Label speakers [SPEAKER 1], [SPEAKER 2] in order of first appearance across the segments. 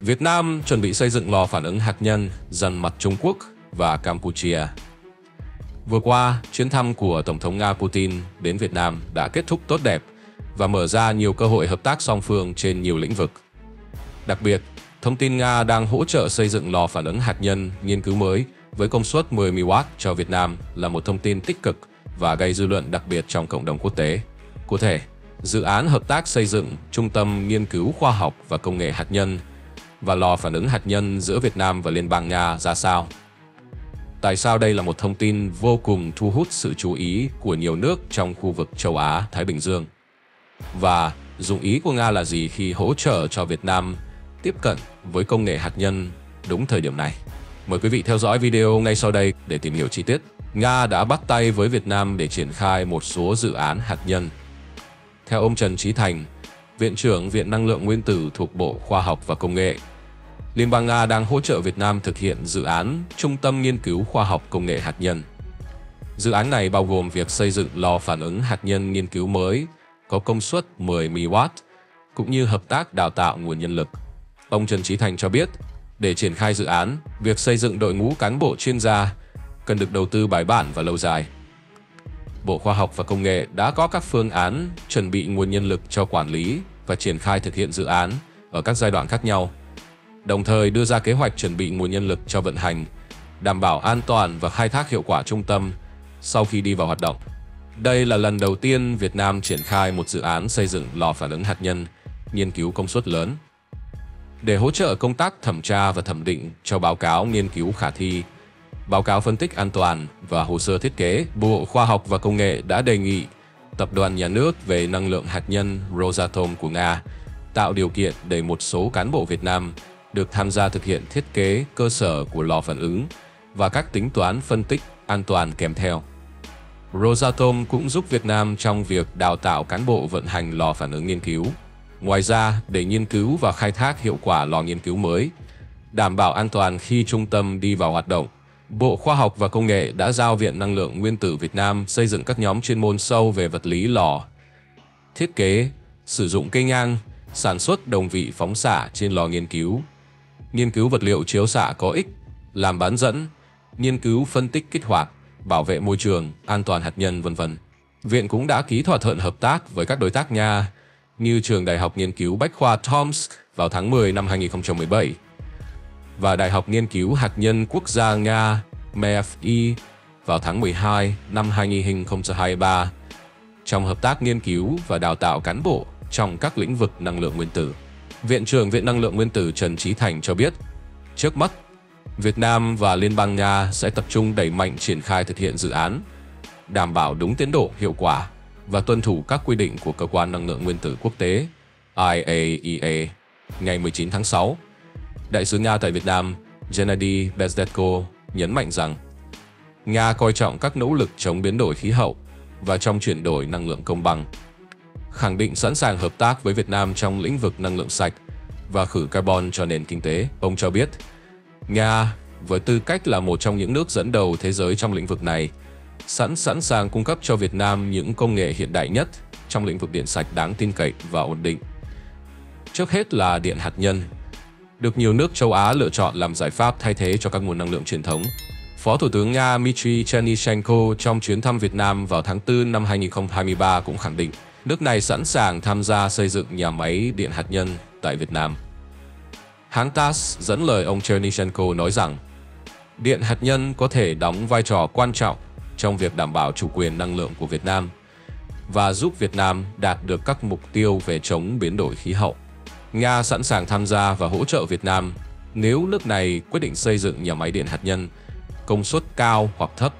[SPEAKER 1] Việt Nam chuẩn bị xây dựng lò phản ứng hạt nhân dần mặt Trung Quốc và Campuchia. Vừa qua, chuyến thăm của Tổng thống Nga Putin đến Việt Nam đã kết thúc tốt đẹp và mở ra nhiều cơ hội hợp tác song phương trên nhiều lĩnh vực. Đặc biệt, thông tin Nga đang hỗ trợ xây dựng lò phản ứng hạt nhân nghiên cứu mới với công suất 10 MW cho Việt Nam là một thông tin tích cực và gây dư luận đặc biệt trong cộng đồng quốc tế. Cụ thể, dự án hợp tác xây dựng Trung tâm Nghiên cứu Khoa học và Công nghệ Hạt nhân và lò phản ứng hạt nhân giữa Việt Nam và Liên bang Nga ra sao? Tại sao đây là một thông tin vô cùng thu hút sự chú ý của nhiều nước trong khu vực châu Á-Thái Bình Dương? Và dụng ý của Nga là gì khi hỗ trợ cho Việt Nam tiếp cận với công nghệ hạt nhân đúng thời điểm này? Mời quý vị theo dõi video ngay sau đây để tìm hiểu chi tiết. Nga đã bắt tay với Việt Nam để triển khai một số dự án hạt nhân. Theo ông Trần Trí Thành, Viện trưởng Viện Năng lượng Nguyên tử thuộc Bộ Khoa học và Công nghệ, Liên bang Nga đang hỗ trợ Việt Nam thực hiện dự án Trung tâm Nghiên cứu Khoa học Công nghệ Hạt nhân. Dự án này bao gồm việc xây dựng lò phản ứng hạt nhân nghiên cứu mới có công suất 10 MW, cũng như hợp tác đào tạo nguồn nhân lực. Ông Trần Trí Thành cho biết, để triển khai dự án, việc xây dựng đội ngũ cán bộ chuyên gia cần được đầu tư bài bản và lâu dài. Bộ Khoa học và Công nghệ đã có các phương án chuẩn bị nguồn nhân lực cho quản lý và triển khai thực hiện dự án ở các giai đoạn khác nhau, đồng thời đưa ra kế hoạch chuẩn bị nguồn nhân lực cho vận hành, đảm bảo an toàn và khai thác hiệu quả trung tâm sau khi đi vào hoạt động. Đây là lần đầu tiên Việt Nam triển khai một dự án xây dựng lò phản ứng hạt nhân nghiên cứu công suất lớn. Để hỗ trợ công tác thẩm tra và thẩm định cho báo cáo nghiên cứu khả thi, báo cáo phân tích an toàn và hồ sơ thiết kế, Bộ Khoa học và Công nghệ đã đề nghị Tập đoàn Nhà nước về năng lượng hạt nhân Rosatom của Nga tạo điều kiện để một số cán bộ Việt Nam được tham gia thực hiện thiết kế cơ sở của lò phản ứng và các tính toán phân tích an toàn kèm theo. Rosatom cũng giúp Việt Nam trong việc đào tạo cán bộ vận hành lò phản ứng nghiên cứu. Ngoài ra, để nghiên cứu và khai thác hiệu quả lò nghiên cứu mới, đảm bảo an toàn khi trung tâm đi vào hoạt động, Bộ Khoa học và Công nghệ đã giao Viện Năng lượng Nguyên tử Việt Nam xây dựng các nhóm chuyên môn sâu về vật lý lò, thiết kế, sử dụng cây ngang, sản xuất đồng vị phóng xạ trên lò nghiên cứu, nghiên cứu vật liệu chiếu xạ có ích, làm bán dẫn, nghiên cứu phân tích kích hoạt, bảo vệ môi trường, an toàn hạt nhân vân vân. Viện cũng đã ký thỏa thuận hợp tác với các đối tác Nga như Trường Đại học Nghiên cứu Bách khoa Tomsk vào tháng 10 năm 2017 và Đại học Nghiên cứu Hạt nhân Quốc gia Nga MFI vào tháng 12 năm 2023 trong hợp tác nghiên cứu và đào tạo cán bộ trong các lĩnh vực năng lượng nguyên tử. Viện trưởng Viện Năng lượng Nguyên tử Trần Trí Thành cho biết, trước mắt, Việt Nam và Liên bang Nga sẽ tập trung đẩy mạnh triển khai thực hiện dự án, đảm bảo đúng tiến độ, hiệu quả và tuân thủ các quy định của Cơ quan Năng lượng Nguyên tử Quốc tế IAEA ngày 19 tháng 6. Đại sứ Nga tại Việt Nam Gennady Bezdetko nhấn mạnh rằng Nga coi trọng các nỗ lực chống biến đổi khí hậu và trong chuyển đổi năng lượng công bằng, khẳng định sẵn sàng hợp tác với Việt Nam trong lĩnh vực năng lượng sạch và khử carbon cho nền kinh tế. Ông cho biết, Nga, với tư cách là một trong những nước dẫn đầu thế giới trong lĩnh vực này, sẵn sẵn sàng cung cấp cho Việt Nam những công nghệ hiện đại nhất trong lĩnh vực điện sạch đáng tin cậy và ổn định. Trước hết là điện hạt nhân, được nhiều nước châu Á lựa chọn làm giải pháp thay thế cho các nguồn năng lượng truyền thống. Phó Thủ tướng Nga Dmitry Chernyshchenko trong chuyến thăm Việt Nam vào tháng 4 năm 2023 cũng khẳng định nước này sẵn sàng tham gia xây dựng nhà máy điện hạt nhân tại Việt Nam. Hãng TASS dẫn lời ông Chernyshenko nói rằng điện hạt nhân có thể đóng vai trò quan trọng trong việc đảm bảo chủ quyền năng lượng của Việt Nam và giúp Việt Nam đạt được các mục tiêu về chống biến đổi khí hậu. Nga sẵn sàng tham gia và hỗ trợ Việt Nam nếu nước này quyết định xây dựng nhà máy điện hạt nhân công suất cao hoặc thấp.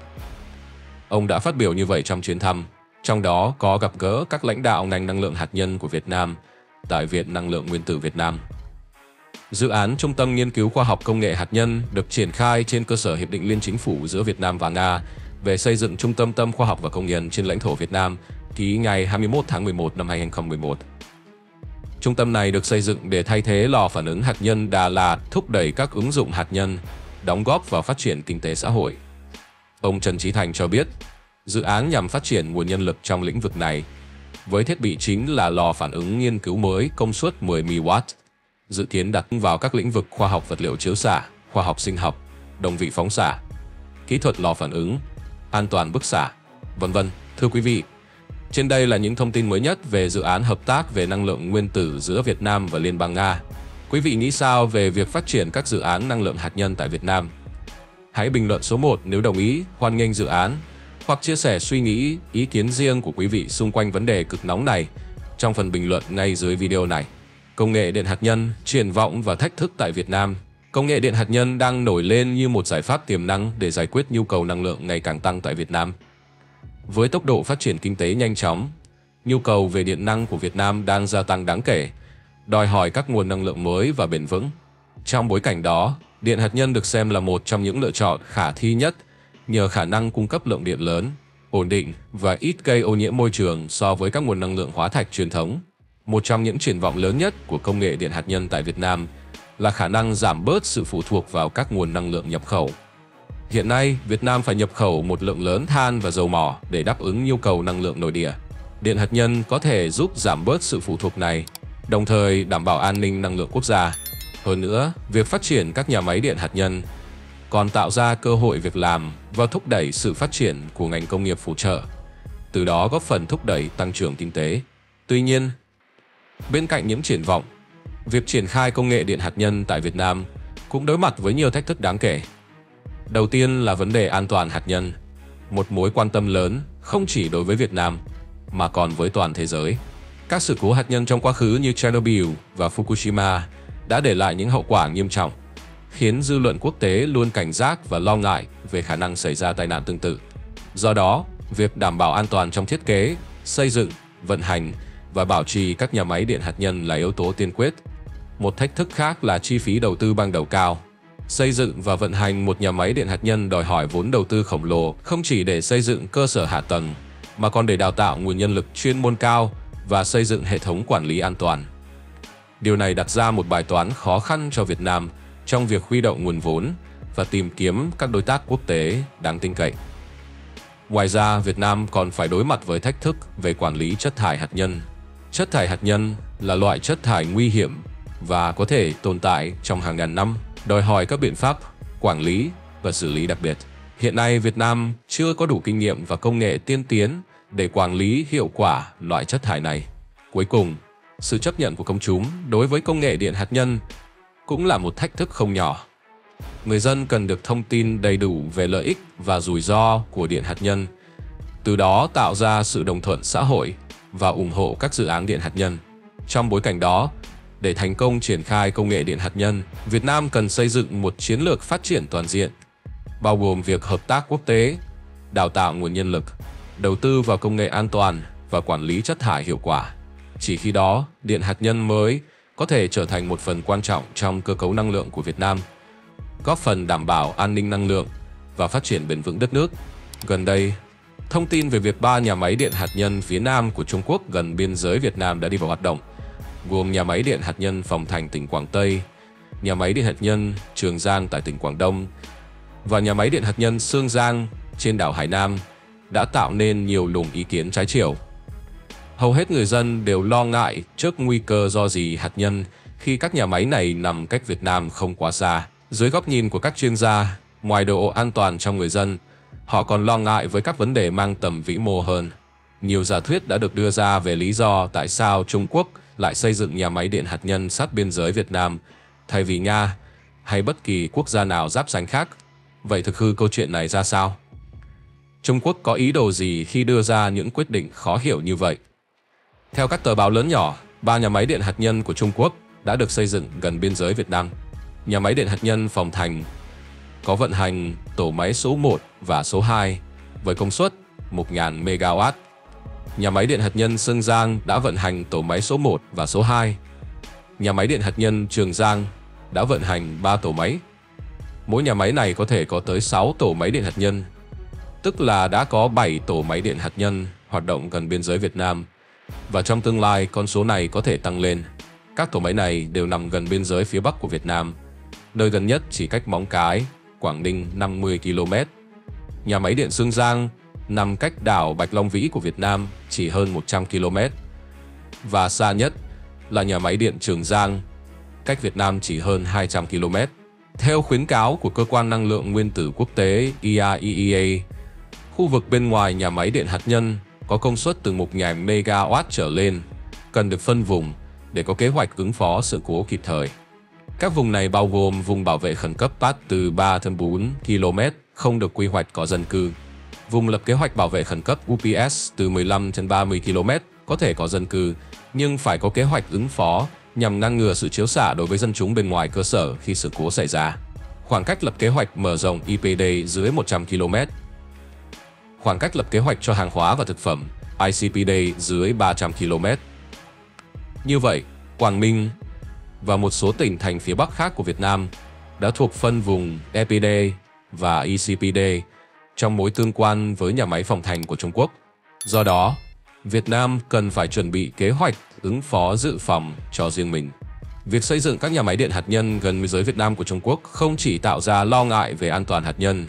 [SPEAKER 1] Ông đã phát biểu như vậy trong chuyến thăm, trong đó có gặp gỡ các lãnh đạo ngành năng lượng hạt nhân của Việt Nam tại Viện Năng lượng Nguyên tử Việt Nam. Dự án Trung tâm Nghiên cứu Khoa học Công nghệ Hạt nhân được triển khai trên cơ sở Hiệp định Liên Chính phủ giữa Việt Nam và Nga về xây dựng Trung tâm Tâm Khoa học và Công nghiệp trên lãnh thổ Việt Nam ký ngày 21 tháng 11 năm 2011. Trung tâm này được xây dựng để thay thế lò phản ứng hạt nhân Đà Lạt thúc đẩy các ứng dụng hạt nhân, đóng góp vào phát triển kinh tế xã hội. Ông Trần Trí Thành cho biết, dự án nhằm phát triển nguồn nhân lực trong lĩnh vực này, với thiết bị chính là lò phản ứng nghiên cứu mới công suất 10 MW. dự kiến đặt vào các lĩnh vực khoa học vật liệu chiếu xạ, khoa học sinh học, đồng vị phóng xạ, kỹ thuật lò phản ứng, an toàn bức xạ, vân vân. Thưa quý vị, trên đây là những thông tin mới nhất về dự án hợp tác về năng lượng nguyên tử giữa Việt Nam và Liên bang Nga. Quý vị nghĩ sao về việc phát triển các dự án năng lượng hạt nhân tại Việt Nam? Hãy bình luận số 1 nếu đồng ý, hoan nghênh dự án, hoặc chia sẻ suy nghĩ, ý kiến riêng của quý vị xung quanh vấn đề cực nóng này trong phần bình luận ngay dưới video này. Công nghệ điện hạt nhân, triển vọng và thách thức tại Việt Nam Công nghệ điện hạt nhân đang nổi lên như một giải pháp tiềm năng để giải quyết nhu cầu năng lượng ngày càng tăng tại Việt Nam. Với tốc độ phát triển kinh tế nhanh chóng, nhu cầu về điện năng của Việt Nam đang gia tăng đáng kể, đòi hỏi các nguồn năng lượng mới và bền vững. Trong bối cảnh đó, điện hạt nhân được xem là một trong những lựa chọn khả thi nhất nhờ khả năng cung cấp lượng điện lớn, ổn định và ít gây ô nhiễm môi trường so với các nguồn năng lượng hóa thạch truyền thống. Một trong những triển vọng lớn nhất của công nghệ điện hạt nhân tại Việt Nam là khả năng giảm bớt sự phụ thuộc vào các nguồn năng lượng nhập khẩu. Hiện nay, Việt Nam phải nhập khẩu một lượng lớn than và dầu mỏ để đáp ứng nhu cầu năng lượng nội địa. Điện hạt nhân có thể giúp giảm bớt sự phụ thuộc này, đồng thời đảm bảo an ninh năng lượng quốc gia. Hơn nữa, việc phát triển các nhà máy điện hạt nhân còn tạo ra cơ hội việc làm và thúc đẩy sự phát triển của ngành công nghiệp phụ trợ, từ đó góp phần thúc đẩy tăng trưởng kinh tế. Tuy nhiên, bên cạnh những triển vọng, việc triển khai công nghệ điện hạt nhân tại Việt Nam cũng đối mặt với nhiều thách thức đáng kể. Đầu tiên là vấn đề an toàn hạt nhân, một mối quan tâm lớn không chỉ đối với Việt Nam mà còn với toàn thế giới. Các sự cố hạt nhân trong quá khứ như Chernobyl và Fukushima đã để lại những hậu quả nghiêm trọng, khiến dư luận quốc tế luôn cảnh giác và lo ngại về khả năng xảy ra tai nạn tương tự. Do đó, việc đảm bảo an toàn trong thiết kế, xây dựng, vận hành và bảo trì các nhà máy điện hạt nhân là yếu tố tiên quyết một thách thức khác là chi phí đầu tư ban đầu cao. Xây dựng và vận hành một nhà máy điện hạt nhân đòi hỏi vốn đầu tư khổng lồ không chỉ để xây dựng cơ sở hạ tầng, mà còn để đào tạo nguồn nhân lực chuyên môn cao và xây dựng hệ thống quản lý an toàn. Điều này đặt ra một bài toán khó khăn cho Việt Nam trong việc huy động nguồn vốn và tìm kiếm các đối tác quốc tế đáng tin cậy. Ngoài ra, Việt Nam còn phải đối mặt với thách thức về quản lý chất thải hạt nhân. Chất thải hạt nhân là loại chất thải nguy hiểm và có thể tồn tại trong hàng ngàn năm, đòi hỏi các biện pháp quản lý và xử lý đặc biệt. Hiện nay Việt Nam chưa có đủ kinh nghiệm và công nghệ tiên tiến để quản lý hiệu quả loại chất thải này. Cuối cùng, sự chấp nhận của công chúng đối với công nghệ điện hạt nhân cũng là một thách thức không nhỏ. Người dân cần được thông tin đầy đủ về lợi ích và rủi ro của điện hạt nhân, từ đó tạo ra sự đồng thuận xã hội và ủng hộ các dự án điện hạt nhân. Trong bối cảnh đó, để thành công triển khai công nghệ điện hạt nhân, Việt Nam cần xây dựng một chiến lược phát triển toàn diện, bao gồm việc hợp tác quốc tế, đào tạo nguồn nhân lực, đầu tư vào công nghệ an toàn và quản lý chất thải hiệu quả. Chỉ khi đó, điện hạt nhân mới có thể trở thành một phần quan trọng trong cơ cấu năng lượng của Việt Nam, góp phần đảm bảo an ninh năng lượng và phát triển bền vững đất nước. Gần đây, thông tin về việc ba nhà máy điện hạt nhân phía Nam của Trung Quốc gần biên giới Việt Nam đã đi vào hoạt động – gồm nhà máy điện hạt nhân Phòng Thành tỉnh Quảng Tây, nhà máy điện hạt nhân Trường Giang tại tỉnh Quảng Đông và nhà máy điện hạt nhân Sương Giang trên đảo Hải Nam đã tạo nên nhiều luồng ý kiến trái chiều. Hầu hết người dân đều lo ngại trước nguy cơ do gì hạt nhân khi các nhà máy này nằm cách Việt Nam không quá xa. Dưới góc nhìn của các chuyên gia, ngoài độ an toàn trong người dân, họ còn lo ngại với các vấn đề mang tầm vĩ mô hơn. Nhiều giả thuyết đã được đưa ra về lý do tại sao Trung Quốc lại xây dựng nhà máy điện hạt nhân sát biên giới Việt Nam thay vì Nga hay bất kỳ quốc gia nào giáp danh khác. Vậy thực hư câu chuyện này ra sao? Trung Quốc có ý đồ gì khi đưa ra những quyết định khó hiểu như vậy? Theo các tờ báo lớn nhỏ, ba nhà máy điện hạt nhân của Trung Quốc đã được xây dựng gần biên giới Việt Nam. Nhà máy điện hạt nhân Phòng Thành có vận hành tổ máy số 1 và số 2 với công suất 1.000 MW Nhà máy điện hạt nhân Sơn Giang đã vận hành tổ máy số 1 và số 2. Nhà máy điện hạt nhân Trường Giang đã vận hành 3 tổ máy. Mỗi nhà máy này có thể có tới 6 tổ máy điện hạt nhân, tức là đã có 7 tổ máy điện hạt nhân hoạt động gần biên giới Việt Nam và trong tương lai con số này có thể tăng lên. Các tổ máy này đều nằm gần biên giới phía Bắc của Việt Nam, nơi gần nhất chỉ cách Móng Cái, Quảng Ninh 50 km. Nhà máy điện Sương Giang nằm cách đảo Bạch Long Vĩ của Việt Nam chỉ hơn 100 km. Và xa nhất là nhà máy điện Trường Giang, cách Việt Nam chỉ hơn 200 km. Theo khuyến cáo của Cơ quan Năng lượng Nguyên tử Quốc tế IAEA, khu vực bên ngoài nhà máy điện hạt nhân có công suất từ 1.000 MW trở lên cần được phân vùng để có kế hoạch ứng phó sự cố kịp thời. Các vùng này bao gồm vùng bảo vệ khẩn cấp PAT từ 3 đến 4 km không được quy hoạch có dân cư. Vùng lập kế hoạch bảo vệ khẩn cấp UPS từ 15 đến 30 km có thể có dân cư, nhưng phải có kế hoạch ứng phó nhằm ngăn ngừa sự chiếu xạ đối với dân chúng bên ngoài cơ sở khi sự cố xảy ra. Khoảng cách lập kế hoạch mở rộng IPD dưới 100 km. Khoảng cách lập kế hoạch cho hàng hóa và thực phẩm ICPD dưới 300 km. Như vậy, Quảng Ninh và một số tỉnh thành phía Bắc khác của Việt Nam đã thuộc phân vùng EPD và ECPD trong mối tương quan với nhà máy phòng thành của Trung Quốc. Do đó, Việt Nam cần phải chuẩn bị kế hoạch ứng phó dự phòng cho riêng mình. Việc xây dựng các nhà máy điện hạt nhân gần biên giới Việt Nam của Trung Quốc không chỉ tạo ra lo ngại về an toàn hạt nhân,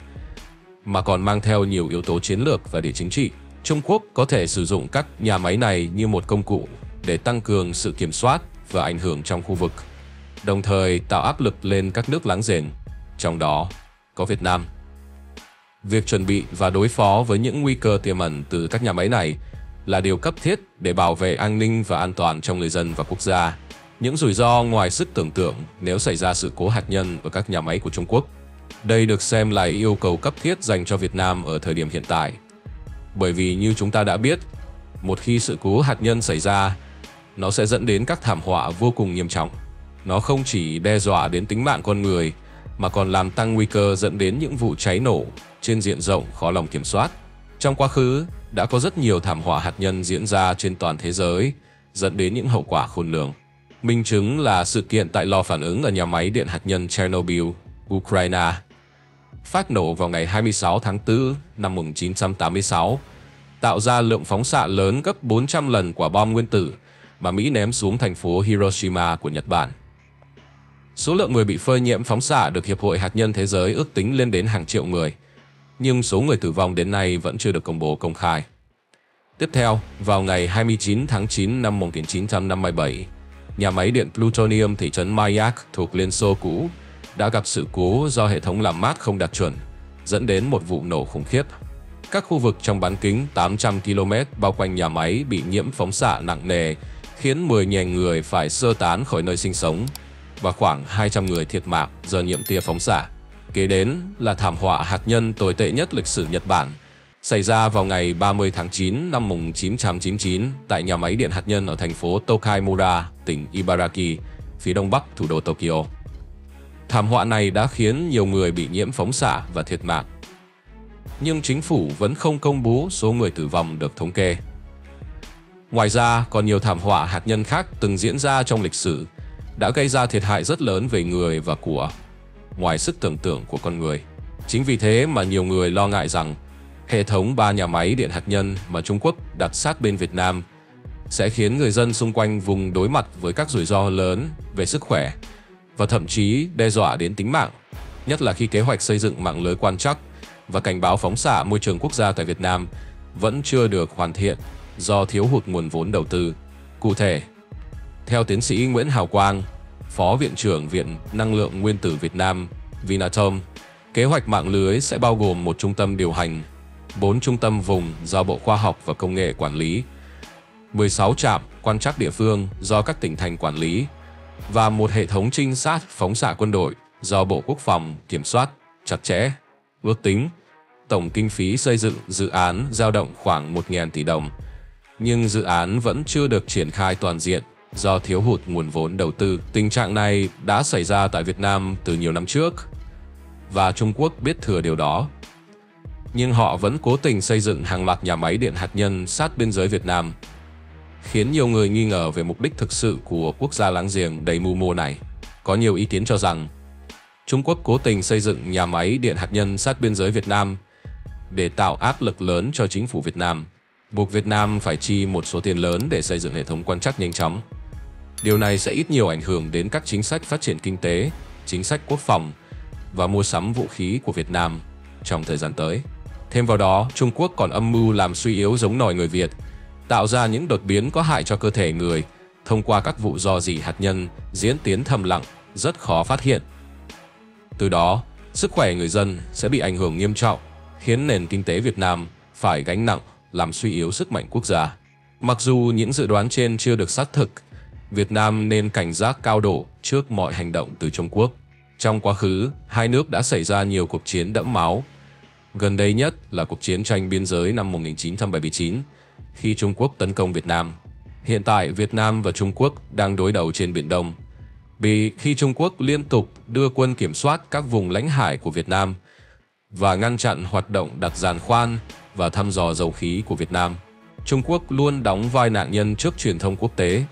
[SPEAKER 1] mà còn mang theo nhiều yếu tố chiến lược và địa chính trị. Trung Quốc có thể sử dụng các nhà máy này như một công cụ để tăng cường sự kiểm soát và ảnh hưởng trong khu vực, đồng thời tạo áp lực lên các nước láng giềng, trong đó có Việt Nam. Việc chuẩn bị và đối phó với những nguy cơ tiềm ẩn từ các nhà máy này là điều cấp thiết để bảo vệ an ninh và an toàn cho người dân và quốc gia. Những rủi ro ngoài sức tưởng tượng nếu xảy ra sự cố hạt nhân ở các nhà máy của Trung Quốc. Đây được xem là yêu cầu cấp thiết dành cho Việt Nam ở thời điểm hiện tại. Bởi vì như chúng ta đã biết, một khi sự cố hạt nhân xảy ra, nó sẽ dẫn đến các thảm họa vô cùng nghiêm trọng. Nó không chỉ đe dọa đến tính mạng con người, mà còn làm tăng nguy cơ dẫn đến những vụ cháy nổ trên diện rộng khó lòng kiểm soát. Trong quá khứ, đã có rất nhiều thảm họa hạt nhân diễn ra trên toàn thế giới, dẫn đến những hậu quả khôn lường. Minh chứng là sự kiện tại lò phản ứng ở nhà máy điện hạt nhân Chernobyl, Ukraine. Phát nổ vào ngày 26 tháng 4 năm 1986, tạo ra lượng phóng xạ lớn gấp 400 lần quả bom nguyên tử mà Mỹ ném xuống thành phố Hiroshima của Nhật Bản. Số lượng người bị phơi nhiễm phóng xạ được Hiệp hội Hạt nhân Thế giới ước tính lên đến hàng triệu người – nhưng số người tử vong đến nay vẫn chưa được công bố công khai. Tiếp theo, vào ngày 29 tháng 9 năm 1957, nhà máy điện plutonium thị trấn Mayak thuộc Liên Xô cũ đã gặp sự cố do hệ thống làm mát không đạt chuẩn, dẫn đến một vụ nổ khủng khiếp. Các khu vực trong bán kính 800 km bao quanh nhà máy bị nhiễm phóng xạ nặng nề, khiến 10.000 người phải sơ tán khỏi nơi sinh sống và khoảng 200 người thiệt mạng do nhiễm tia phóng xạ. Kế đến là thảm họa hạt nhân tồi tệ nhất lịch sử Nhật Bản, xảy ra vào ngày 30 tháng 9 năm 1999 tại nhà máy điện hạt nhân ở thành phố Tokaimura, tỉnh Ibaraki, phía đông bắc thủ đô Tokyo. Thảm họa này đã khiến nhiều người bị nhiễm phóng xạ và thiệt mạng. Nhưng chính phủ vẫn không công bố số người tử vong được thống kê. Ngoài ra, còn nhiều thảm họa hạt nhân khác từng diễn ra trong lịch sử đã gây ra thiệt hại rất lớn về người và của ngoài sức tưởng tượng của con người. Chính vì thế mà nhiều người lo ngại rằng hệ thống ba nhà máy điện hạt nhân mà Trung Quốc đặt sát bên Việt Nam sẽ khiến người dân xung quanh vùng đối mặt với các rủi ro lớn về sức khỏe và thậm chí đe dọa đến tính mạng, nhất là khi kế hoạch xây dựng mạng lưới quan trắc và cảnh báo phóng xạ môi trường quốc gia tại Việt Nam vẫn chưa được hoàn thiện do thiếu hụt nguồn vốn đầu tư. Cụ thể, theo tiến sĩ Nguyễn Hào Quang, Phó Viện trưởng Viện Năng lượng Nguyên tử Việt Nam Vinatom, kế hoạch mạng lưới sẽ bao gồm một trung tâm điều hành, 4 trung tâm vùng do Bộ Khoa học và Công nghệ quản lý, 16 trạm quan trắc địa phương do các tỉnh thành quản lý và một hệ thống trinh sát phóng xạ quân đội do Bộ Quốc phòng kiểm soát chặt chẽ. Ước tính, tổng kinh phí xây dựng dự án dao động khoảng 1.000 tỷ đồng, nhưng dự án vẫn chưa được triển khai toàn diện do thiếu hụt nguồn vốn đầu tư. Tình trạng này đã xảy ra tại Việt Nam từ nhiều năm trước và Trung Quốc biết thừa điều đó. Nhưng họ vẫn cố tình xây dựng hàng loạt nhà máy điện hạt nhân sát biên giới Việt Nam, khiến nhiều người nghi ngờ về mục đích thực sự của quốc gia láng giềng đầy mưu mô này. Có nhiều ý kiến cho rằng Trung Quốc cố tình xây dựng nhà máy điện hạt nhân sát biên giới Việt Nam để tạo áp lực lớn cho chính phủ Việt Nam, buộc Việt Nam phải chi một số tiền lớn để xây dựng hệ thống quan trắc nhanh chóng. Điều này sẽ ít nhiều ảnh hưởng đến các chính sách phát triển kinh tế, chính sách quốc phòng và mua sắm vũ khí của Việt Nam trong thời gian tới. Thêm vào đó, Trung Quốc còn âm mưu làm suy yếu giống nòi người Việt, tạo ra những đột biến có hại cho cơ thể người thông qua các vụ dò dỉ hạt nhân diễn tiến thầm lặng, rất khó phát hiện. Từ đó, sức khỏe người dân sẽ bị ảnh hưởng nghiêm trọng, khiến nền kinh tế Việt Nam phải gánh nặng làm suy yếu sức mạnh quốc gia. Mặc dù những dự đoán trên chưa được xác thực, Việt Nam nên cảnh giác cao độ trước mọi hành động từ Trung Quốc. Trong quá khứ, hai nước đã xảy ra nhiều cuộc chiến đẫm máu. Gần đây nhất là cuộc chiến tranh biên giới năm 1979, khi Trung Quốc tấn công Việt Nam. Hiện tại, Việt Nam và Trung Quốc đang đối đầu trên Biển Đông. Vì khi Trung Quốc liên tục đưa quân kiểm soát các vùng lãnh hải của Việt Nam và ngăn chặn hoạt động đặt giàn khoan và thăm dò dầu khí của Việt Nam, Trung Quốc luôn đóng vai nạn nhân trước truyền thông quốc tế,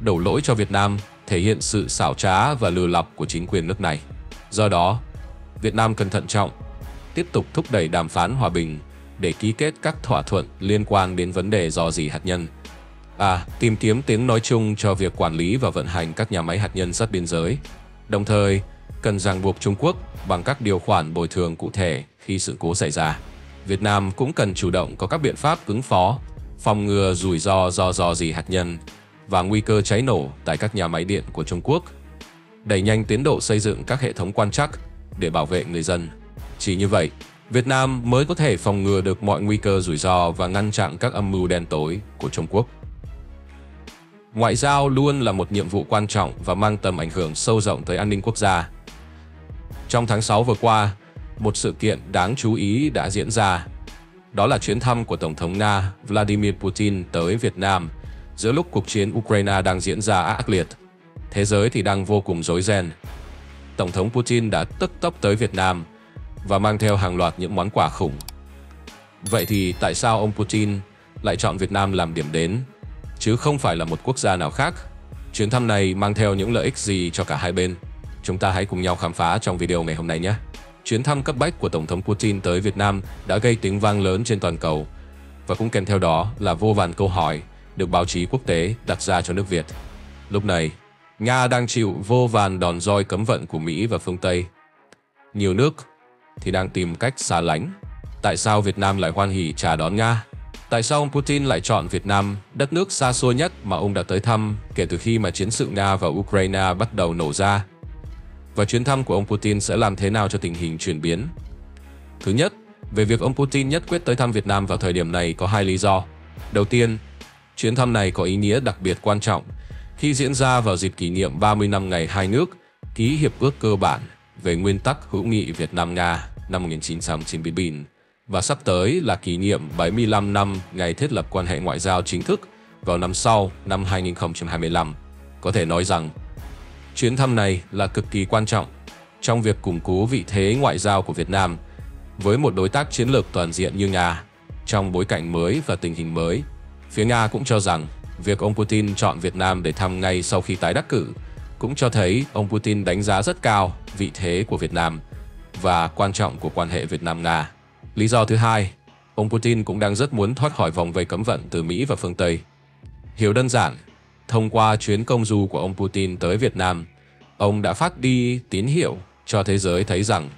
[SPEAKER 1] đổ lỗi cho Việt Nam thể hiện sự xảo trá và lừa lọc của chính quyền nước này. Do đó, Việt Nam cần thận trọng, tiếp tục thúc đẩy đàm phán hòa bình để ký kết các thỏa thuận liên quan đến vấn đề dò dỉ hạt nhân. À, tìm kiếm tiếng nói chung cho việc quản lý và vận hành các nhà máy hạt nhân sát biên giới. Đồng thời, cần ràng buộc Trung Quốc bằng các điều khoản bồi thường cụ thể khi sự cố xảy ra. Việt Nam cũng cần chủ động có các biện pháp ứng phó, phòng ngừa rủi ro do dò dỉ hạt nhân và nguy cơ cháy nổ tại các nhà máy điện của Trung Quốc, đẩy nhanh tiến độ xây dựng các hệ thống quan trắc để bảo vệ người dân. Chỉ như vậy, Việt Nam mới có thể phòng ngừa được mọi nguy cơ rủi ro và ngăn chặn các âm mưu đen tối của Trung Quốc. Ngoại giao luôn là một nhiệm vụ quan trọng và mang tầm ảnh hưởng sâu rộng tới an ninh quốc gia. Trong tháng 6 vừa qua, một sự kiện đáng chú ý đã diễn ra. Đó là chuyến thăm của Tổng thống Nga Vladimir Putin tới Việt Nam – giữa lúc cuộc chiến Ukraine đang diễn ra ác liệt. Thế giới thì đang vô cùng rối ren. Tổng thống Putin đã tức tốc tới Việt Nam và mang theo hàng loạt những món quà khủng. Vậy thì tại sao ông Putin lại chọn Việt Nam làm điểm đến, chứ không phải là một quốc gia nào khác? Chuyến thăm này mang theo những lợi ích gì cho cả hai bên? Chúng ta hãy cùng nhau khám phá trong video ngày hôm nay nhé! Chuyến thăm cấp bách của Tổng thống Putin tới Việt Nam đã gây tiếng vang lớn trên toàn cầu và cũng kèm theo đó là vô vàn câu hỏi được báo chí quốc tế đặt ra cho nước Việt. Lúc này, Nga đang chịu vô vàn đòn roi cấm vận của Mỹ và phương Tây. Nhiều nước thì đang tìm cách xa lánh. Tại sao Việt Nam lại hoan hỉ chào đón Nga? Tại sao ông Putin lại chọn Việt Nam, đất nước xa xôi nhất mà ông đã tới thăm kể từ khi mà chiến sự Nga và Ukraine bắt đầu nổ ra? Và chuyến thăm của ông Putin sẽ làm thế nào cho tình hình chuyển biến? Thứ nhất, về việc ông Putin nhất quyết tới thăm Việt Nam vào thời điểm này có hai lý do. Đầu tiên, Chuyến thăm này có ý nghĩa đặc biệt quan trọng khi diễn ra vào dịp kỷ niệm 30 năm ngày hai nước ký hiệp ước cơ bản về nguyên tắc hữu nghị Việt Nam-Nga năm 1999 và sắp tới là kỷ niệm 75 năm ngày thiết lập quan hệ ngoại giao chính thức vào năm sau, năm 2025. Có thể nói rằng, chuyến thăm này là cực kỳ quan trọng trong việc củng cố vị thế ngoại giao của Việt Nam với một đối tác chiến lược toàn diện như Nga trong bối cảnh mới và tình hình mới. Phía Nga cũng cho rằng việc ông Putin chọn Việt Nam để thăm ngay sau khi tái đắc cử cũng cho thấy ông Putin đánh giá rất cao vị thế của Việt Nam và quan trọng của quan hệ Việt Nam-Nga. Lý do thứ hai, ông Putin cũng đang rất muốn thoát khỏi vòng vây cấm vận từ Mỹ và phương Tây. Hiểu đơn giản, thông qua chuyến công du của ông Putin tới Việt Nam, ông đã phát đi tín hiệu cho thế giới thấy rằng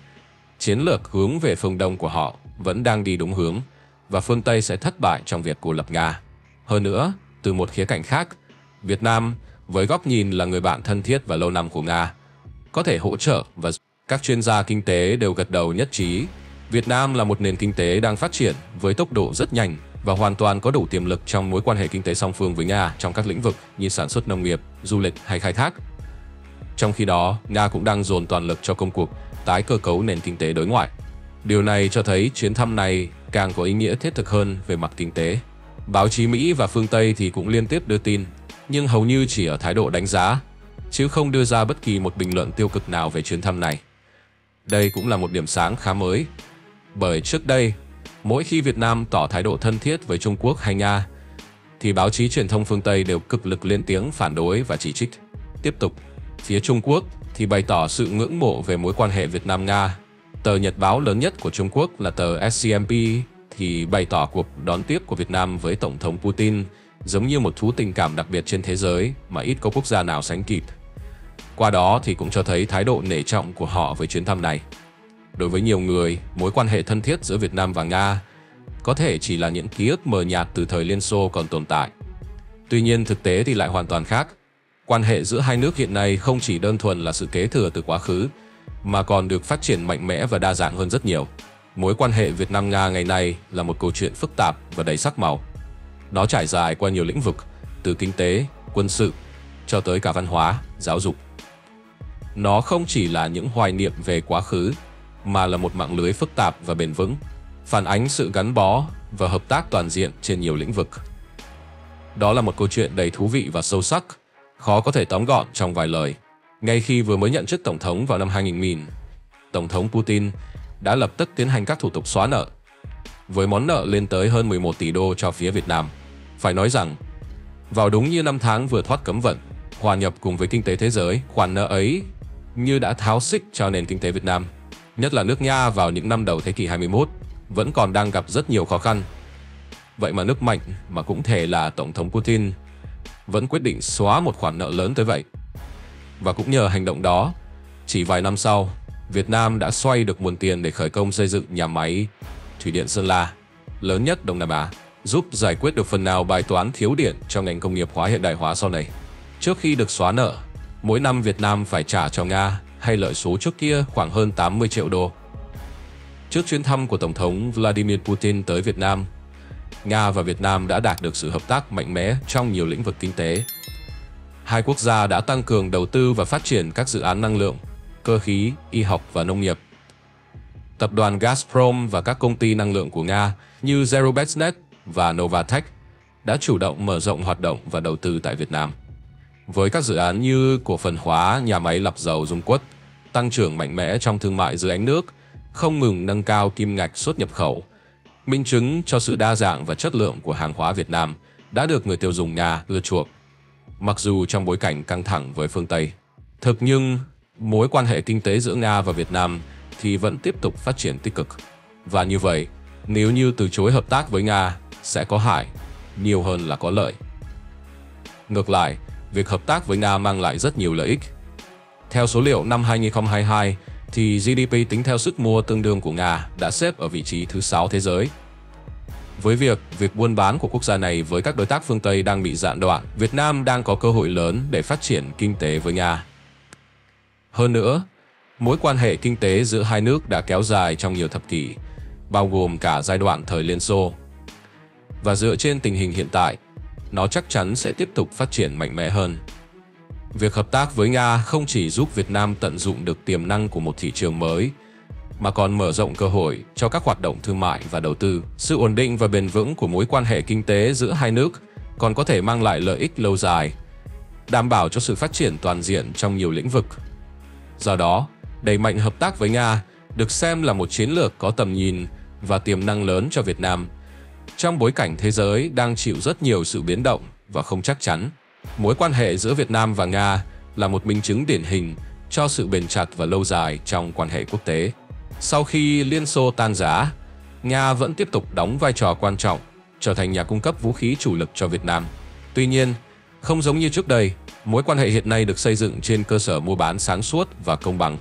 [SPEAKER 1] chiến lược hướng về phương Đông của họ vẫn đang đi đúng hướng và phương Tây sẽ thất bại trong việc cô lập Nga. Hơn nữa, từ một khía cạnh khác, Việt Nam với góc nhìn là người bạn thân thiết và lâu năm của Nga, có thể hỗ trợ và các chuyên gia kinh tế đều gật đầu nhất trí. Việt Nam là một nền kinh tế đang phát triển với tốc độ rất nhanh và hoàn toàn có đủ tiềm lực trong mối quan hệ kinh tế song phương với Nga trong các lĩnh vực như sản xuất nông nghiệp, du lịch hay khai thác. Trong khi đó, Nga cũng đang dồn toàn lực cho công cuộc tái cơ cấu nền kinh tế đối ngoại. Điều này cho thấy chuyến thăm này càng có ý nghĩa thiết thực hơn về mặt kinh tế. Báo chí Mỹ và phương Tây thì cũng liên tiếp đưa tin, nhưng hầu như chỉ ở thái độ đánh giá, chứ không đưa ra bất kỳ một bình luận tiêu cực nào về chuyến thăm này. Đây cũng là một điểm sáng khá mới, bởi trước đây, mỗi khi Việt Nam tỏ thái độ thân thiết với Trung Quốc hay Nga, thì báo chí truyền thông phương Tây đều cực lực lên tiếng phản đối và chỉ trích. Tiếp tục, phía Trung Quốc thì bày tỏ sự ngưỡng mộ về mối quan hệ Việt Nam-Nga. Tờ nhật báo lớn nhất của Trung Quốc là tờ SCMP thì bày tỏ cuộc đón tiếp của Việt Nam với Tổng thống Putin giống như một thú tình cảm đặc biệt trên thế giới mà ít có quốc gia nào sánh kịp. Qua đó thì cũng cho thấy thái độ nể trọng của họ với chuyến thăm này. Đối với nhiều người, mối quan hệ thân thiết giữa Việt Nam và Nga có thể chỉ là những ký ức mờ nhạt từ thời Liên Xô còn tồn tại. Tuy nhiên thực tế thì lại hoàn toàn khác. quan hệ giữa hai nước hiện nay không chỉ đơn thuần là sự kế thừa từ quá khứ, mà còn được phát triển mạnh mẽ và đa dạng hơn rất nhiều. Mối quan hệ Việt Nam-Nga ngày nay là một câu chuyện phức tạp và đầy sắc màu. Nó trải dài qua nhiều lĩnh vực, từ kinh tế, quân sự, cho tới cả văn hóa, giáo dục. Nó không chỉ là những hoài niệm về quá khứ, mà là một mạng lưới phức tạp và bền vững, phản ánh sự gắn bó và hợp tác toàn diện trên nhiều lĩnh vực. Đó là một câu chuyện đầy thú vị và sâu sắc, khó có thể tóm gọn trong vài lời. Ngay khi vừa mới nhận chức Tổng thống vào năm 2000, Tổng thống Putin đã lập tức tiến hành các thủ tục xóa nợ, với món nợ lên tới hơn 11 tỷ đô cho phía Việt Nam. Phải nói rằng, vào đúng như năm tháng vừa thoát cấm vận, hòa nhập cùng với kinh tế thế giới, khoản nợ ấy như đã tháo xích cho nền kinh tế Việt Nam, nhất là nước Nga vào những năm đầu thế kỷ 21, vẫn còn đang gặp rất nhiều khó khăn. Vậy mà nước mạnh mà cũng thể là Tổng thống Putin vẫn quyết định xóa một khoản nợ lớn tới vậy. Và cũng nhờ hành động đó, chỉ vài năm sau, Việt Nam đã xoay được nguồn tiền để khởi công xây dựng nhà máy Thủy điện Sơn La, lớn nhất Đông Nam Á, giúp giải quyết được phần nào bài toán thiếu điện cho ngành công nghiệp hóa hiện đại hóa sau này. Trước khi được xóa nợ, mỗi năm Việt Nam phải trả cho Nga hay lợi số trước kia khoảng hơn 80 triệu đô. Trước chuyến thăm của Tổng thống Vladimir Putin tới Việt Nam, Nga và Việt Nam đã đạt được sự hợp tác mạnh mẽ trong nhiều lĩnh vực kinh tế. Hai quốc gia đã tăng cường đầu tư và phát triển các dự án năng lượng, cơ khí, y học và nông nghiệp. Tập đoàn Gazprom và các công ty năng lượng của Nga như Zerobetsnet và Novatech đã chủ động mở rộng hoạt động và đầu tư tại Việt Nam. Với các dự án như cổ phần hóa nhà máy lọc dầu Dung Quất, tăng trưởng mạnh mẽ trong thương mại dưới ánh nước, không ngừng nâng cao kim ngạch xuất nhập khẩu, minh chứng cho sự đa dạng và chất lượng của hàng hóa Việt Nam đã được người tiêu dùng Nga ưa chuộng. Mặc dù trong bối cảnh căng thẳng với phương Tây, thực nhưng mối quan hệ kinh tế giữa Nga và Việt Nam thì vẫn tiếp tục phát triển tích cực. Và như vậy, nếu như từ chối hợp tác với Nga sẽ có hại nhiều hơn là có lợi. Ngược lại, việc hợp tác với Nga mang lại rất nhiều lợi ích. Theo số liệu năm 2022, thì GDP tính theo sức mua tương đương của Nga đã xếp ở vị trí thứ 6 thế giới. Với việc việc buôn bán của quốc gia này với các đối tác phương Tây đang bị gián đoạn, Việt Nam đang có cơ hội lớn để phát triển kinh tế với Nga. Hơn nữa, mối quan hệ kinh tế giữa hai nước đã kéo dài trong nhiều thập kỷ, bao gồm cả giai đoạn thời Liên Xô. Và dựa trên tình hình hiện tại, nó chắc chắn sẽ tiếp tục phát triển mạnh mẽ hơn. Việc hợp tác với Nga không chỉ giúp Việt Nam tận dụng được tiềm năng của một thị trường mới, mà còn mở rộng cơ hội cho các hoạt động thương mại và đầu tư. Sự ổn định và bền vững của mối quan hệ kinh tế giữa hai nước còn có thể mang lại lợi ích lâu dài, đảm bảo cho sự phát triển toàn diện trong nhiều lĩnh vực. Do đó, đẩy mạnh hợp tác với Nga được xem là một chiến lược có tầm nhìn và tiềm năng lớn cho Việt Nam trong bối cảnh thế giới đang chịu rất nhiều sự biến động và không chắc chắn. Mối quan hệ giữa Việt Nam và Nga là một minh chứng điển hình cho sự bền chặt và lâu dài trong quan hệ quốc tế. Sau khi Liên Xô tan rã, Nga vẫn tiếp tục đóng vai trò quan trọng, trở thành nhà cung cấp vũ khí chủ lực cho Việt Nam. Tuy nhiên, không giống như trước đây, mối quan hệ hiện nay được xây dựng trên cơ sở mua bán sáng suốt và công bằng.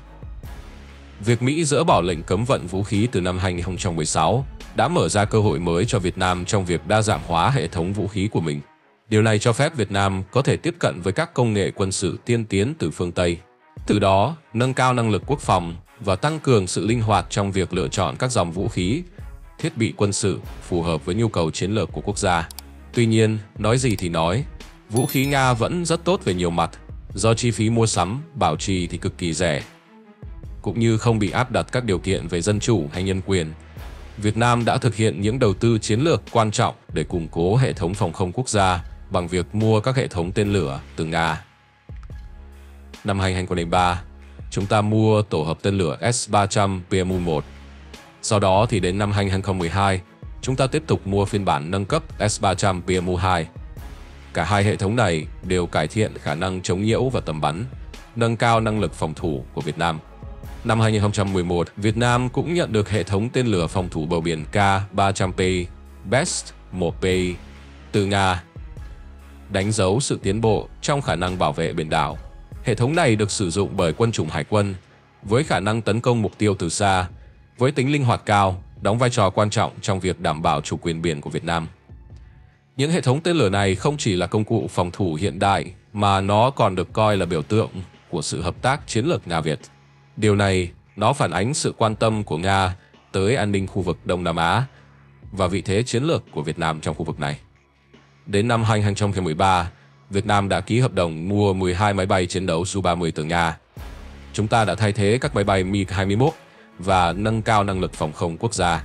[SPEAKER 1] Việc Mỹ dỡ bỏ lệnh cấm vận vũ khí từ năm 2016 đã mở ra cơ hội mới cho Việt Nam trong việc đa dạng hóa hệ thống vũ khí của mình. Điều này cho phép Việt Nam có thể tiếp cận với các công nghệ quân sự tiên tiến từ phương Tây. Từ đó, nâng cao năng lực quốc phòng và tăng cường sự linh hoạt trong việc lựa chọn các dòng vũ khí, thiết bị quân sự phù hợp với nhu cầu chiến lược của quốc gia. Tuy nhiên, nói gì thì nói, vũ khí Nga vẫn rất tốt về nhiều mặt, do chi phí mua sắm, bảo trì thì cực kỳ rẻ, cũng như không bị áp đặt các điều kiện về dân chủ hay nhân quyền. Việt Nam đã thực hiện những đầu tư chiến lược quan trọng để củng cố hệ thống phòng không quốc gia bằng việc mua các hệ thống tên lửa từ Nga. Năm 2003, chúng ta mua tổ hợp tên lửa S-300 PMU-1. Sau đó thì đến năm 2012, chúng ta tiếp tục mua phiên bản nâng cấp S-300 PMU-2. Cả hai hệ thống này đều cải thiện khả năng chống nhiễu và tầm bắn, nâng cao năng lực phòng thủ của Việt Nam. Năm 2011, Việt Nam cũng nhận được hệ thống tên lửa phòng thủ bờ biển K-300P Best 1P từ Nga đánh dấu sự tiến bộ trong khả năng bảo vệ biển đảo. Hệ thống này được sử dụng bởi quân chủng hải quân với khả năng tấn công mục tiêu từ xa, với tính linh hoạt cao, đóng vai trò quan trọng trong việc đảm bảo chủ quyền biển của Việt Nam. Những hệ thống tên lửa này không chỉ là công cụ phòng thủ hiện đại mà nó còn được coi là biểu tượng của sự hợp tác chiến lược Nga-Việt. Điều này nó phản ánh sự quan tâm của Nga tới an ninh khu vực Đông Nam Á và vị thế chiến lược của Việt Nam trong khu vực này. Đến năm 2013, Việt Nam đã ký hợp đồng mua 12 máy bay chiến đấu Su-30 từ Nga. Chúng ta đã thay thế các máy bay MiG-21 và nâng cao năng lực phòng không quốc gia.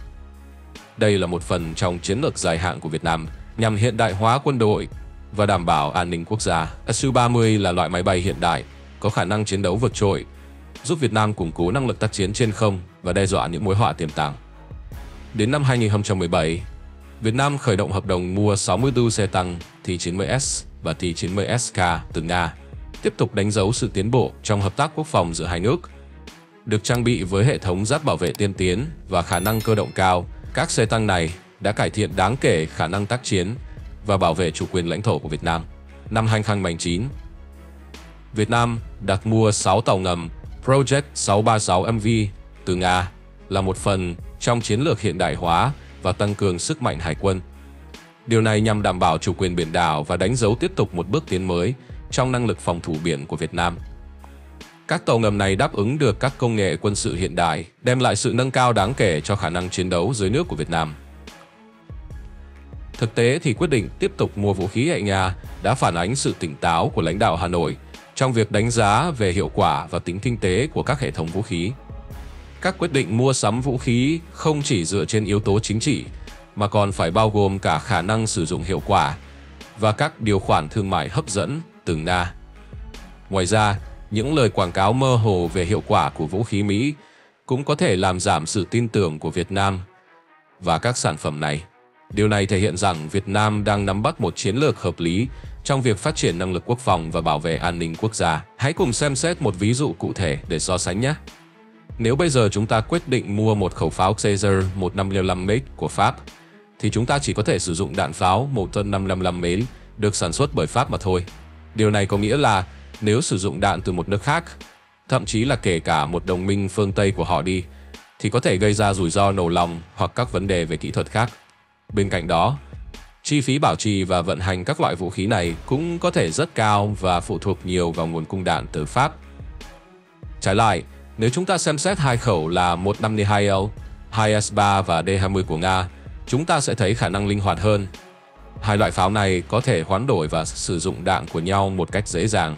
[SPEAKER 1] Đây là một phần trong chiến lược dài hạn của Việt Nam nhằm hiện đại hóa quân đội và đảm bảo an ninh quốc gia. Su-30 là loại máy bay hiện đại, có khả năng chiến đấu vượt trội, giúp Việt Nam củng cố năng lực tác chiến trên không và đe dọa những mối họa tiềm tàng. Đến năm 2017, Việt Nam khởi động hợp đồng mua 64 xe tăng T-90S và T-90SK từ Nga, tiếp tục đánh dấu sự tiến bộ trong hợp tác quốc phòng giữa hai nước. Được trang bị với hệ thống giáp bảo vệ tiên tiến và khả năng cơ động cao, các xe tăng này đã cải thiện đáng kể khả năng tác chiến và bảo vệ chủ quyền lãnh thổ của Việt Nam. Năm 2009, Việt Nam đặt mua 6 tàu ngầm Project 636MV từ Nga là một phần trong chiến lược hiện đại hóa và tăng cường sức mạnh hải quân. Điều này nhằm đảm bảo chủ quyền biển đảo và đánh dấu tiếp tục một bước tiến mới trong năng lực phòng thủ biển của Việt Nam. Các tàu ngầm này đáp ứng được các công nghệ quân sự hiện đại, đem lại sự nâng cao đáng kể cho khả năng chiến đấu dưới nước của Việt Nam. Thực tế thì quyết định tiếp tục mua vũ khí hệ Nga đã phản ánh sự tỉnh táo của lãnh đạo Hà Nội trong việc đánh giá về hiệu quả và tính kinh tế của các hệ thống vũ khí. Các quyết định mua sắm vũ khí không chỉ dựa trên yếu tố chính trị, mà còn phải bao gồm cả khả năng sử dụng hiệu quả và các điều khoản thương mại hấp dẫn từ Nga. Ngoài ra, những lời quảng cáo mơ hồ về hiệu quả của vũ khí Mỹ cũng có thể làm giảm sự tin tưởng của Việt Nam và các sản phẩm này. Điều này thể hiện rằng Việt Nam đang nắm bắt một chiến lược hợp lý trong việc phát triển năng lực quốc phòng và bảo vệ an ninh quốc gia. Hãy cùng xem xét một ví dụ cụ thể để so sánh nhé. Nếu bây giờ chúng ta quyết định mua một khẩu pháo Caesar 155mm của Pháp, thì chúng ta chỉ có thể sử dụng đạn pháo 1 tân 555mm được sản xuất bởi Pháp mà thôi. Điều này có nghĩa là nếu sử dụng đạn từ một nước khác, thậm chí là kể cả một đồng minh phương Tây của họ đi, thì có thể gây ra rủi ro nổ lòng hoặc các vấn đề về kỹ thuật khác. Bên cạnh đó, chi phí bảo trì và vận hành các loại vũ khí này cũng có thể rất cao và phụ thuộc nhiều vào nguồn cung đạn từ Pháp. Trái lại, nếu chúng ta xem xét hai khẩu là 152L, 2S3 và D20 của Nga, chúng ta sẽ thấy khả năng linh hoạt hơn. Hai loại pháo này có thể hoán đổi và sử dụng đạn của nhau một cách dễ dàng.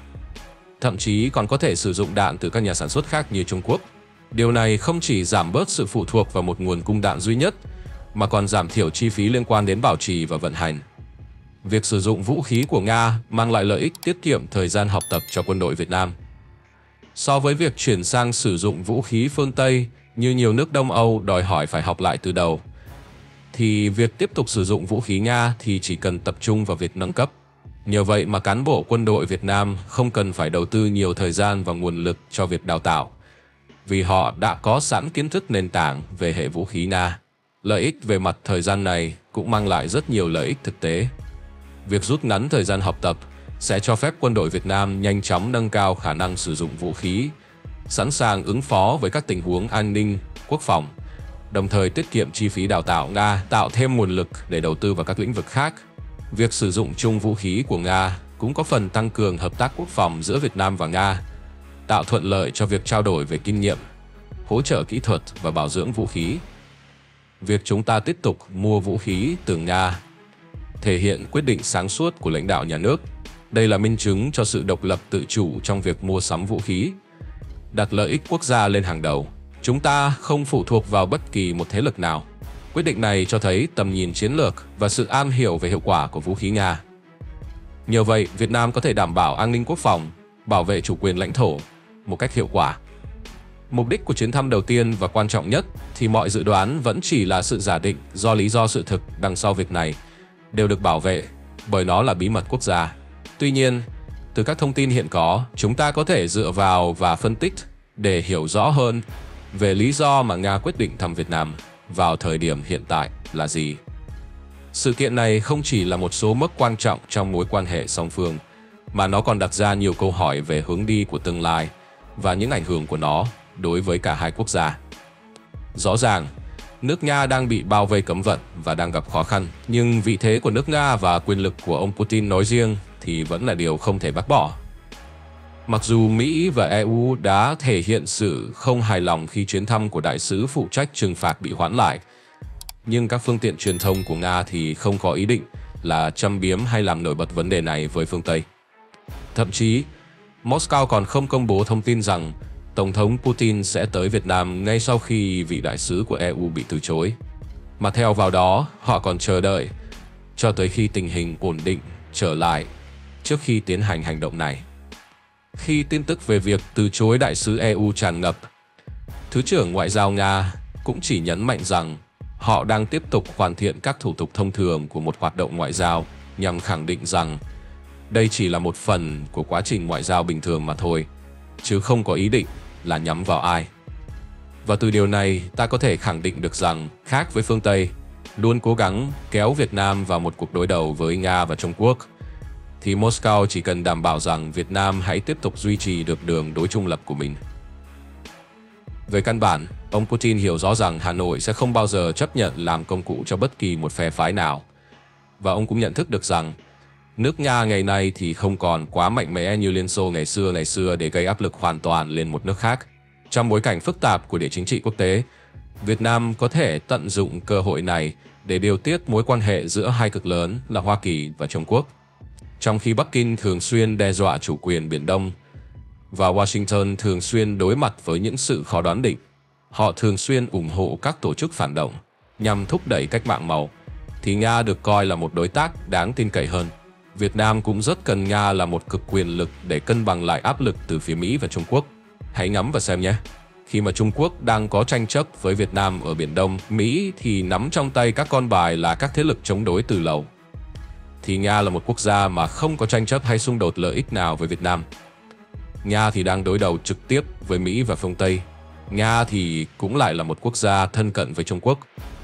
[SPEAKER 1] Thậm chí còn có thể sử dụng đạn từ các nhà sản xuất khác như Trung Quốc. Điều này không chỉ giảm bớt sự phụ thuộc vào một nguồn cung đạn duy nhất, mà còn giảm thiểu chi phí liên quan đến bảo trì và vận hành. Việc sử dụng vũ khí của Nga mang lại lợi ích tiết kiệm thời gian học tập cho quân đội Việt Nam. So với việc chuyển sang sử dụng vũ khí phương Tây như nhiều nước Đông Âu đòi hỏi phải học lại từ đầu, thì việc tiếp tục sử dụng vũ khí Nga thì chỉ cần tập trung vào việc nâng cấp. Nhờ vậy mà cán bộ quân đội Việt Nam không cần phải đầu tư nhiều thời gian và nguồn lực cho việc đào tạo, vì họ đã có sẵn kiến thức nền tảng về hệ vũ khí Nga. Lợi ích về mặt thời gian này cũng mang lại rất nhiều lợi ích thực tế. Việc rút ngắn thời gian học tập sẽ cho phép quân đội Việt Nam nhanh chóng nâng cao khả năng sử dụng vũ khí, sẵn sàng ứng phó với các tình huống an ninh, quốc phòng, đồng thời tiết kiệm chi phí đào tạo Nga, tạo thêm nguồn lực để đầu tư vào các lĩnh vực khác. Việc sử dụng chung vũ khí của Nga cũng có phần tăng cường hợp tác quốc phòng giữa Việt Nam và Nga, tạo thuận lợi cho việc trao đổi về kinh nghiệm, hỗ trợ kỹ thuật và bảo dưỡng vũ khí việc chúng ta tiếp tục mua vũ khí từ Nga thể hiện quyết định sáng suốt của lãnh đạo nhà nước. Đây là minh chứng cho sự độc lập tự chủ trong việc mua sắm vũ khí, đặt lợi ích quốc gia lên hàng đầu. Chúng ta không phụ thuộc vào bất kỳ một thế lực nào. Quyết định này cho thấy tầm nhìn chiến lược và sự am hiểu về hiệu quả của vũ khí Nga. Nhờ vậy, Việt Nam có thể đảm bảo an ninh quốc phòng, bảo vệ chủ quyền lãnh thổ một cách hiệu quả. Mục đích của chuyến thăm đầu tiên và quan trọng nhất thì mọi dự đoán vẫn chỉ là sự giả định do lý do sự thực đằng sau việc này đều được bảo vệ bởi nó là bí mật quốc gia. Tuy nhiên, từ các thông tin hiện có, chúng ta có thể dựa vào và phân tích để hiểu rõ hơn về lý do mà Nga quyết định thăm Việt Nam vào thời điểm hiện tại là gì. Sự kiện này không chỉ là một số mốc quan trọng trong mối quan hệ song phương, mà nó còn đặt ra nhiều câu hỏi về hướng đi của tương lai và những ảnh hưởng của nó đối với cả hai quốc gia. Rõ ràng, nước Nga đang bị bao vây cấm vận và đang gặp khó khăn, nhưng vị thế của nước Nga và quyền lực của ông Putin nói riêng thì vẫn là điều không thể bác bỏ. Mặc dù Mỹ và EU đã thể hiện sự không hài lòng khi chuyến thăm của đại sứ phụ trách trừng phạt bị hoãn lại, nhưng các phương tiện truyền thông của Nga thì không có ý định là châm biếm hay làm nổi bật vấn đề này với phương Tây. Thậm chí, Moscow còn không công bố thông tin rằng Tổng thống Putin sẽ tới Việt Nam ngay sau khi vị đại sứ của EU bị từ chối. Mà theo vào đó, họ còn chờ đợi cho tới khi tình hình ổn định trở lại trước khi tiến hành hành động này. Khi tin tức về việc từ chối đại sứ EU tràn ngập, Thứ trưởng Ngoại giao Nga cũng chỉ nhấn mạnh rằng họ đang tiếp tục hoàn thiện các thủ tục thông thường của một hoạt động ngoại giao nhằm khẳng định rằng đây chỉ là một phần của quá trình ngoại giao bình thường mà thôi, chứ không có ý định là nhắm vào ai. Và từ điều này, ta có thể khẳng định được rằng, khác với phương Tây, luôn cố gắng kéo Việt Nam vào một cuộc đối đầu với Nga và Trung Quốc, thì Moscow chỉ cần đảm bảo rằng Việt Nam hãy tiếp tục duy trì được đường đối trung lập của mình. Về căn bản, ông Putin hiểu rõ rằng Hà Nội sẽ không bao giờ chấp nhận làm công cụ cho bất kỳ một phe phái nào. Và ông cũng nhận thức được rằng nước Nga ngày nay thì không còn quá mạnh mẽ như Liên Xô ngày xưa ngày xưa để gây áp lực hoàn toàn lên một nước khác. Trong bối cảnh phức tạp của địa chính trị quốc tế, Việt Nam có thể tận dụng cơ hội này để điều tiết mối quan hệ giữa hai cực lớn là Hoa Kỳ và Trung Quốc. Trong khi Bắc Kinh thường xuyên đe dọa chủ quyền Biển Đông và Washington thường xuyên đối mặt với những sự khó đoán định, họ thường xuyên ủng hộ các tổ chức phản động nhằm thúc đẩy cách mạng màu, thì Nga được coi là một đối tác đáng tin cậy hơn. Việt Nam cũng rất cần Nga là một cực quyền lực để cân bằng lại áp lực từ phía Mỹ và Trung Quốc. Hãy ngắm và xem nhé. Khi mà Trung Quốc đang có tranh chấp với Việt Nam ở Biển Đông, Mỹ thì nắm trong tay các con bài là các thế lực chống đối từ lâu. Thì Nga là một quốc gia mà không có tranh chấp hay xung đột lợi ích nào với Việt Nam. Nga thì đang đối đầu trực tiếp với Mỹ và phương Tây. Nga thì cũng lại là một quốc gia thân cận với Trung Quốc.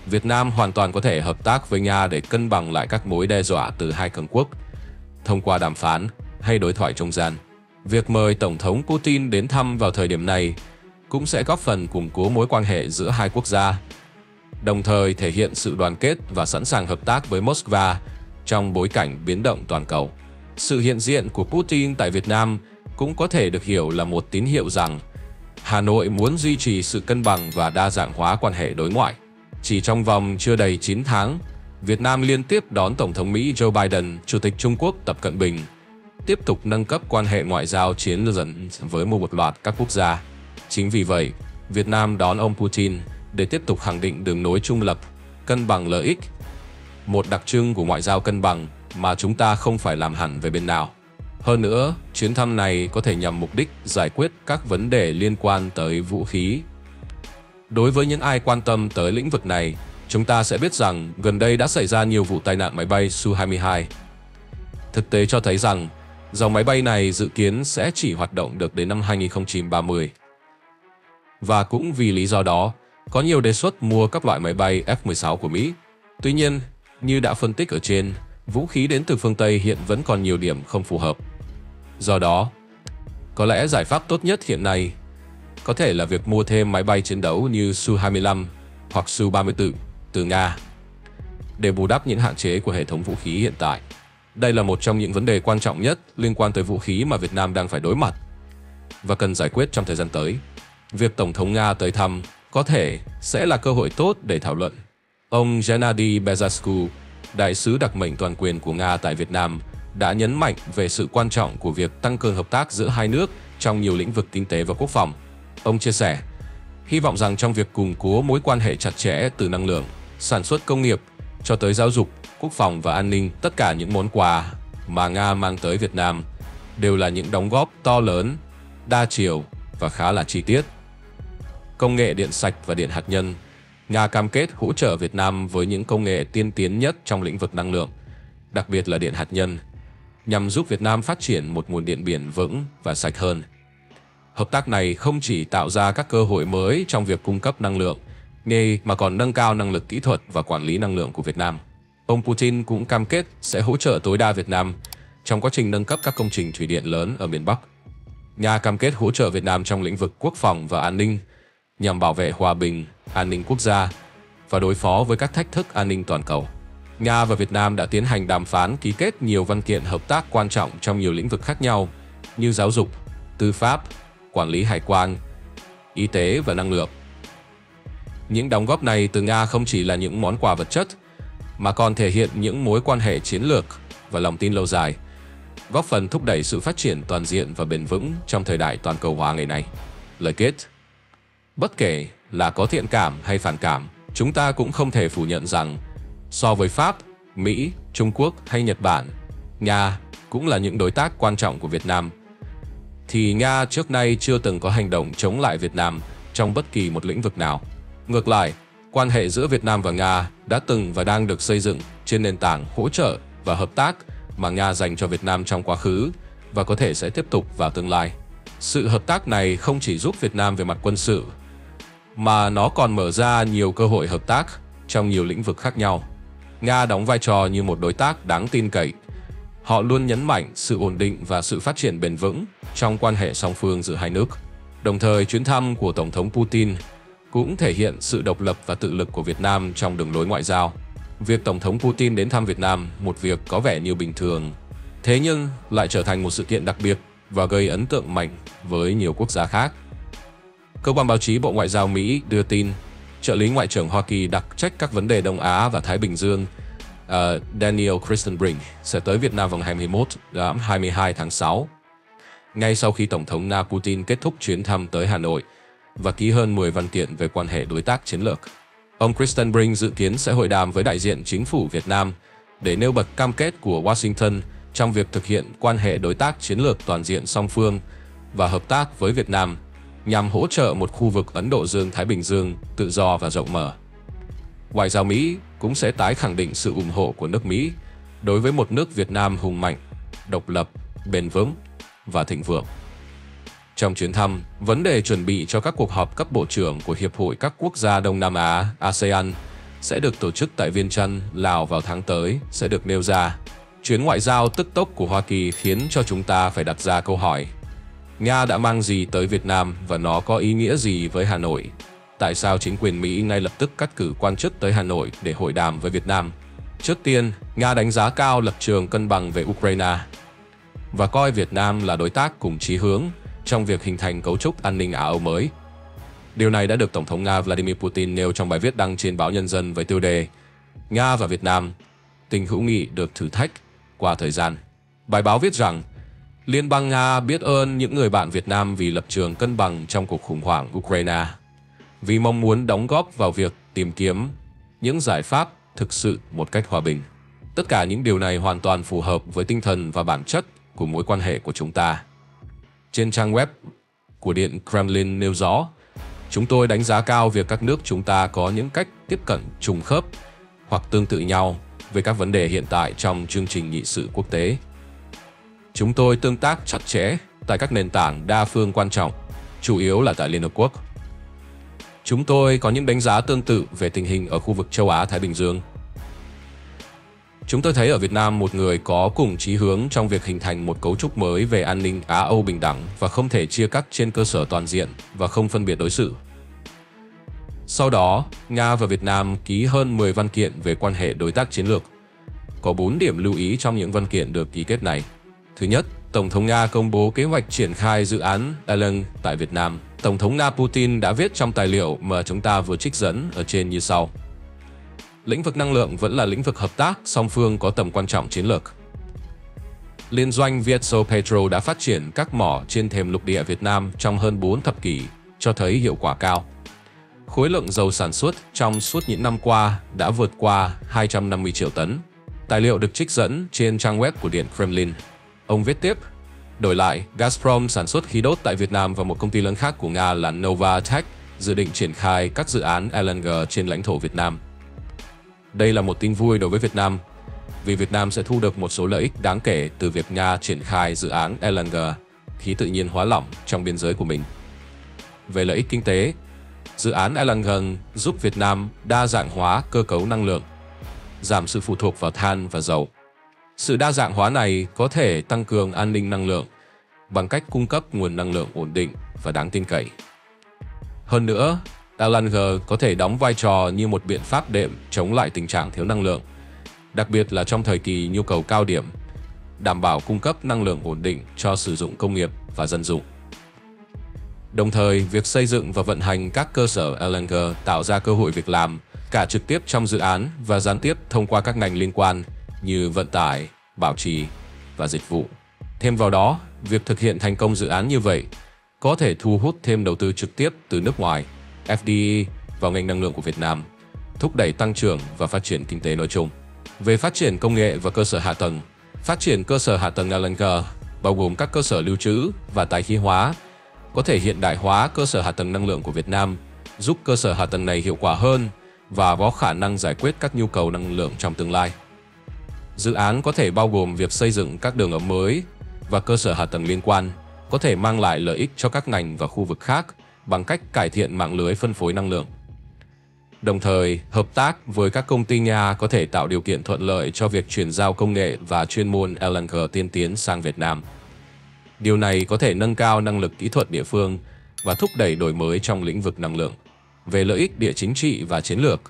[SPEAKER 1] Việt Nam hoàn toàn có thể hợp tác với Nga để cân bằng lại các mối đe dọa từ hai cường quốc thông qua đàm phán hay đối thoại trung gian. Việc mời Tổng thống Putin đến thăm vào thời điểm này cũng sẽ góp phần củng cố mối quan hệ giữa hai quốc gia, đồng thời thể hiện sự đoàn kết và sẵn sàng hợp tác với Moscow trong bối cảnh biến động toàn cầu. Sự hiện diện của Putin tại Việt Nam cũng có thể được hiểu là một tín hiệu rằng Hà Nội muốn duy trì sự cân bằng và đa dạng hóa quan hệ đối ngoại. Chỉ trong vòng chưa đầy 9 tháng, Việt Nam liên tiếp đón Tổng thống Mỹ Joe Biden, Chủ tịch Trung Quốc Tập Cận Bình, tiếp tục nâng cấp quan hệ ngoại giao chiến lược với một loạt các quốc gia. Chính vì vậy, Việt Nam đón ông Putin để tiếp tục khẳng định đường nối trung lập, cân bằng lợi ích, một đặc trưng của ngoại giao cân bằng mà chúng ta không phải làm hẳn về bên nào. Hơn nữa, chuyến thăm này có thể nhằm mục đích giải quyết các vấn đề liên quan tới vũ khí. Đối với những ai quan tâm tới lĩnh vực này, chúng ta sẽ biết rằng gần đây đã xảy ra nhiều vụ tai nạn máy bay Su-22. Thực tế cho thấy rằng dòng máy bay này dự kiến sẽ chỉ hoạt động được đến năm 2030. Và cũng vì lý do đó, có nhiều đề xuất mua các loại máy bay F-16 của Mỹ. Tuy nhiên, như đã phân tích ở trên, vũ khí đến từ phương Tây hiện vẫn còn nhiều điểm không phù hợp. Do đó, có lẽ giải pháp tốt nhất hiện nay có thể là việc mua thêm máy bay chiến đấu như Su-25 hoặc Su-34 từ Nga để bù đắp những hạn chế của hệ thống vũ khí hiện tại. Đây là một trong những vấn đề quan trọng nhất liên quan tới vũ khí mà Việt Nam đang phải đối mặt và cần giải quyết trong thời gian tới. Việc Tổng thống Nga tới thăm có thể sẽ là cơ hội tốt để thảo luận. Ông Gennady Bezasku, đại sứ đặc mệnh toàn quyền của Nga tại Việt Nam, đã nhấn mạnh về sự quan trọng của việc tăng cường hợp tác giữa hai nước trong nhiều lĩnh vực kinh tế và quốc phòng. Ông chia sẻ, hy vọng rằng trong việc củng cố mối quan hệ chặt chẽ từ năng lượng, sản xuất công nghiệp cho tới giáo dục, quốc phòng và an ninh, tất cả những món quà mà Nga mang tới Việt Nam đều là những đóng góp to lớn, đa chiều và khá là chi tiết. Công nghệ điện sạch và điện hạt nhân Nga cam kết hỗ trợ Việt Nam với những công nghệ tiên tiến nhất trong lĩnh vực năng lượng, đặc biệt là điện hạt nhân, nhằm giúp Việt Nam phát triển một nguồn điện biển vững và sạch hơn. Hợp tác này không chỉ tạo ra các cơ hội mới trong việc cung cấp năng lượng, nghề mà còn nâng cao năng lực kỹ thuật và quản lý năng lượng của Việt Nam. Ông Putin cũng cam kết sẽ hỗ trợ tối đa Việt Nam trong quá trình nâng cấp các công trình thủy điện lớn ở miền Bắc. Nga cam kết hỗ trợ Việt Nam trong lĩnh vực quốc phòng và an ninh nhằm bảo vệ hòa bình, an ninh quốc gia và đối phó với các thách thức an ninh toàn cầu. Nga và Việt Nam đã tiến hành đàm phán ký kết nhiều văn kiện hợp tác quan trọng trong nhiều lĩnh vực khác nhau như giáo dục, tư pháp, quản lý hải quan, y tế và năng lượng. Những đóng góp này từ Nga không chỉ là những món quà vật chất, mà còn thể hiện những mối quan hệ chiến lược và lòng tin lâu dài, góp phần thúc đẩy sự phát triển toàn diện và bền vững trong thời đại toàn cầu hóa ngày nay. Lời kết Bất kể là có thiện cảm hay phản cảm, chúng ta cũng không thể phủ nhận rằng so với Pháp, Mỹ, Trung Quốc hay Nhật Bản, Nga cũng là những đối tác quan trọng của Việt Nam. Thì Nga trước nay chưa từng có hành động chống lại Việt Nam trong bất kỳ một lĩnh vực nào. Ngược lại, quan hệ giữa Việt Nam và Nga đã từng và đang được xây dựng trên nền tảng hỗ trợ và hợp tác mà Nga dành cho Việt Nam trong quá khứ và có thể sẽ tiếp tục vào tương lai. Sự hợp tác này không chỉ giúp Việt Nam về mặt quân sự, mà nó còn mở ra nhiều cơ hội hợp tác trong nhiều lĩnh vực khác nhau. Nga đóng vai trò như một đối tác đáng tin cậy. Họ luôn nhấn mạnh sự ổn định và sự phát triển bền vững trong quan hệ song phương giữa hai nước. Đồng thời, chuyến thăm của Tổng thống Putin cũng thể hiện sự độc lập và tự lực của Việt Nam trong đường lối ngoại giao. Việc Tổng thống Putin đến thăm Việt Nam một việc có vẻ như bình thường, thế nhưng lại trở thành một sự kiện đặc biệt và gây ấn tượng mạnh với nhiều quốc gia khác. Cơ quan báo chí Bộ Ngoại giao Mỹ đưa tin, trợ lý Ngoại trưởng Hoa Kỳ đặc trách các vấn đề Đông Á và Thái Bình Dương uh, Daniel Christenbrink sẽ tới Việt Nam vào ngày 21 đến 22 tháng 6. Ngay sau khi Tổng thống Nga Putin kết thúc chuyến thăm tới Hà Nội và ký hơn 10 văn kiện về quan hệ đối tác chiến lược. Ông Christenbrink dự kiến sẽ hội đàm với đại diện chính phủ Việt Nam để nêu bật cam kết của Washington trong việc thực hiện quan hệ đối tác chiến lược toàn diện song phương và hợp tác với Việt Nam nhằm hỗ trợ một khu vực Ấn Độ Dương-Thái Bình Dương tự do và rộng mở. Ngoại giao Mỹ cũng sẽ tái khẳng định sự ủng hộ của nước Mỹ đối với một nước Việt Nam hùng mạnh, độc lập, bền vững và thịnh vượng. Trong chuyến thăm, vấn đề chuẩn bị cho các cuộc họp cấp bộ trưởng của Hiệp hội các quốc gia Đông Nam Á ASEAN sẽ được tổ chức tại Viên Chăn, Lào vào tháng tới sẽ được nêu ra. Chuyến ngoại giao tức tốc của Hoa Kỳ khiến cho chúng ta phải đặt ra câu hỏi Nga đã mang gì tới Việt Nam và nó có ý nghĩa gì với Hà Nội? Tại sao chính quyền Mỹ ngay lập tức cắt cử quan chức tới Hà Nội để hội đàm với Việt Nam? Trước tiên, Nga đánh giá cao lập trường cân bằng về Ukraine và coi Việt Nam là đối tác cùng chí hướng trong việc hình thành cấu trúc an ninh Á Âu mới. Điều này đã được Tổng thống Nga Vladimir Putin nêu trong bài viết đăng trên báo Nhân dân với tiêu đề Nga và Việt Nam, tình hữu nghị được thử thách qua thời gian. Bài báo viết rằng Liên bang Nga biết ơn những người bạn Việt Nam vì lập trường cân bằng trong cuộc khủng hoảng Ukraine, vì mong muốn đóng góp vào việc tìm kiếm những giải pháp thực sự một cách hòa bình. Tất cả những điều này hoàn toàn phù hợp với tinh thần và bản chất của mối quan hệ của chúng ta. Trên trang web của Điện Kremlin nêu rõ, chúng tôi đánh giá cao việc các nước chúng ta có những cách tiếp cận trùng khớp hoặc tương tự nhau về các vấn đề hiện tại trong chương trình nghị sự quốc tế. Chúng tôi tương tác chặt chẽ tại các nền tảng đa phương quan trọng, chủ yếu là tại Liên Hợp Quốc. Chúng tôi có những đánh giá tương tự về tình hình ở khu vực châu Á-Thái Bình Dương. Chúng tôi thấy ở Việt Nam một người có cùng chí hướng trong việc hình thành một cấu trúc mới về an ninh Á-Âu bình đẳng và không thể chia cắt trên cơ sở toàn diện và không phân biệt đối xử. Sau đó, Nga và Việt Nam ký hơn 10 văn kiện về quan hệ đối tác chiến lược. Có 4 điểm lưu ý trong những văn kiện được ký kết này. Thứ nhất, Tổng thống Nga công bố kế hoạch triển khai dự án Ellen tại Việt Nam. Tổng thống Nga Putin đã viết trong tài liệu mà chúng ta vừa trích dẫn ở trên như sau. Lĩnh vực năng lượng vẫn là lĩnh vực hợp tác song phương có tầm quan trọng chiến lược. Liên doanh Vietso Petro đã phát triển các mỏ trên thềm lục địa Việt Nam trong hơn 4 thập kỷ, cho thấy hiệu quả cao. Khối lượng dầu sản xuất trong suốt những năm qua đã vượt qua 250 triệu tấn. Tài liệu được trích dẫn trên trang web của Điện Kremlin. Ông viết tiếp, đổi lại, Gazprom sản xuất khí đốt tại Việt Nam và một công ty lớn khác của Nga là Novatech dự định triển khai các dự án LNG trên lãnh thổ Việt Nam. Đây là một tin vui đối với Việt Nam, vì Việt Nam sẽ thu được một số lợi ích đáng kể từ việc Nga triển khai dự án LNG, khí tự nhiên hóa lỏng trong biên giới của mình. Về lợi ích kinh tế, dự án LNG giúp Việt Nam đa dạng hóa cơ cấu năng lượng, giảm sự phụ thuộc vào than và dầu. Sự đa dạng hóa này có thể tăng cường an ninh năng lượng bằng cách cung cấp nguồn năng lượng ổn định và đáng tin cậy. Hơn nữa, LNG có thể đóng vai trò như một biện pháp đệm chống lại tình trạng thiếu năng lượng, đặc biệt là trong thời kỳ nhu cầu cao điểm, đảm bảo cung cấp năng lượng ổn định cho sử dụng công nghiệp và dân dụng. Đồng thời, việc xây dựng và vận hành các cơ sở Erlanger tạo ra cơ hội việc làm cả trực tiếp trong dự án và gián tiếp thông qua các ngành liên quan như vận tải, bảo trì và dịch vụ. Thêm vào đó, việc thực hiện thành công dự án như vậy có thể thu hút thêm đầu tư trực tiếp từ nước ngoài, FDI vào ngành năng lượng của Việt Nam, thúc đẩy tăng trưởng và phát triển kinh tế nói chung. Về phát triển công nghệ và cơ sở hạ tầng, phát triển cơ sở hạ tầng LNG bao gồm các cơ sở lưu trữ và tái khí hóa có thể hiện đại hóa cơ sở hạ tầng năng lượng của Việt Nam, giúp cơ sở hạ tầng này hiệu quả hơn và có khả năng giải quyết các nhu cầu năng lượng trong tương lai. Dự án có thể bao gồm việc xây dựng các đường ống mới và cơ sở hạ tầng liên quan, có thể mang lại lợi ích cho các ngành và khu vực khác bằng cách cải thiện mạng lưới phân phối năng lượng. Đồng thời, hợp tác với các công ty Nga có thể tạo điều kiện thuận lợi cho việc chuyển giao công nghệ và chuyên môn LNG tiên tiến sang Việt Nam. Điều này có thể nâng cao năng lực kỹ thuật địa phương và thúc đẩy đổi mới trong lĩnh vực năng lượng. Về lợi ích địa chính trị và chiến lược,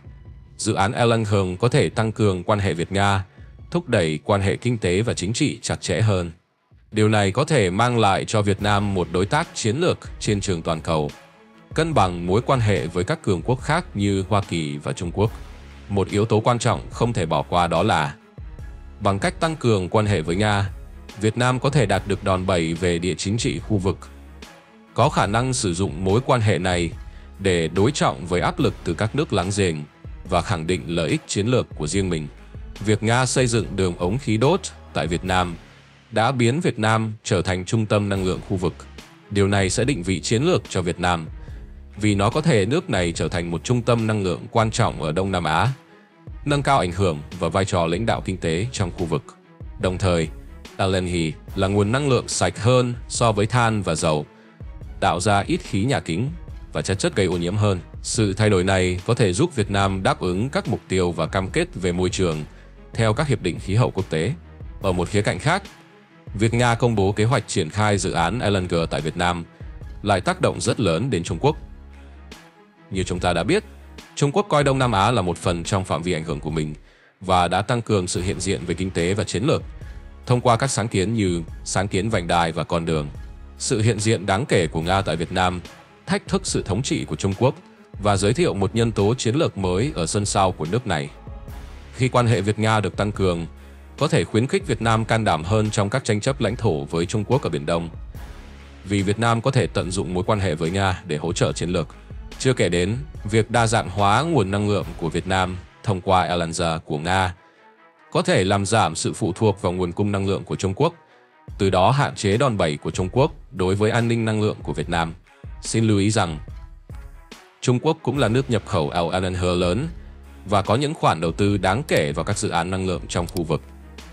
[SPEAKER 1] dự án LNG có thể tăng cường quan hệ Việt-Nga, thúc đẩy quan hệ kinh tế và chính trị chặt chẽ hơn. Điều này có thể mang lại cho Việt Nam một đối tác chiến lược trên trường toàn cầu, cân bằng mối quan hệ với các cường quốc khác như Hoa Kỳ và Trung Quốc. Một yếu tố quan trọng không thể bỏ qua đó là bằng cách tăng cường quan hệ với Nga, Việt Nam có thể đạt được đòn bẩy về địa chính trị khu vực. Có khả năng sử dụng mối quan hệ này để đối trọng với áp lực từ các nước láng giềng và khẳng định lợi ích chiến lược của riêng mình. Việc Nga xây dựng đường ống khí đốt tại Việt Nam đã biến Việt Nam trở thành trung tâm năng lượng khu vực. Điều này sẽ định vị chiến lược cho Việt Nam, vì nó có thể nước này trở thành một trung tâm năng lượng quan trọng ở Đông Nam Á, nâng cao ảnh hưởng và vai trò lãnh đạo kinh tế trong khu vực. Đồng thời, LNG là nguồn năng lượng sạch hơn so với than và dầu, tạo ra ít khí nhà kính và chất chất gây ô nhiễm hơn. Sự thay đổi này có thể giúp Việt Nam đáp ứng các mục tiêu và cam kết về môi trường theo các hiệp định khí hậu quốc tế. Ở một khía cạnh khác, việc Nga công bố kế hoạch triển khai dự án LNG tại Việt Nam lại tác động rất lớn đến Trung Quốc. Như chúng ta đã biết, Trung Quốc coi Đông Nam Á là một phần trong phạm vi ảnh hưởng của mình và đã tăng cường sự hiện diện về kinh tế và chiến lược thông qua các sáng kiến như sáng kiến vành đai và con đường. Sự hiện diện đáng kể của Nga tại Việt Nam thách thức sự thống trị của Trung Quốc và giới thiệu một nhân tố chiến lược mới ở sân sau của nước này. Khi quan hệ Việt-Nga được tăng cường, có thể khuyến khích Việt Nam can đảm hơn trong các tranh chấp lãnh thổ với Trung Quốc ở Biển Đông. Vì Việt Nam có thể tận dụng mối quan hệ với Nga để hỗ trợ chiến lược. Chưa kể đến, việc đa dạng hóa nguồn năng lượng của Việt Nam thông qua LNG của Nga có thể làm giảm sự phụ thuộc vào nguồn cung năng lượng của Trung Quốc, từ đó hạn chế đòn bẩy của Trung Quốc đối với an ninh năng lượng của Việt Nam. Xin lưu ý rằng, Trung Quốc cũng là nước nhập khẩu LNG lớn và có những khoản đầu tư đáng kể vào các dự án năng lượng trong khu vực.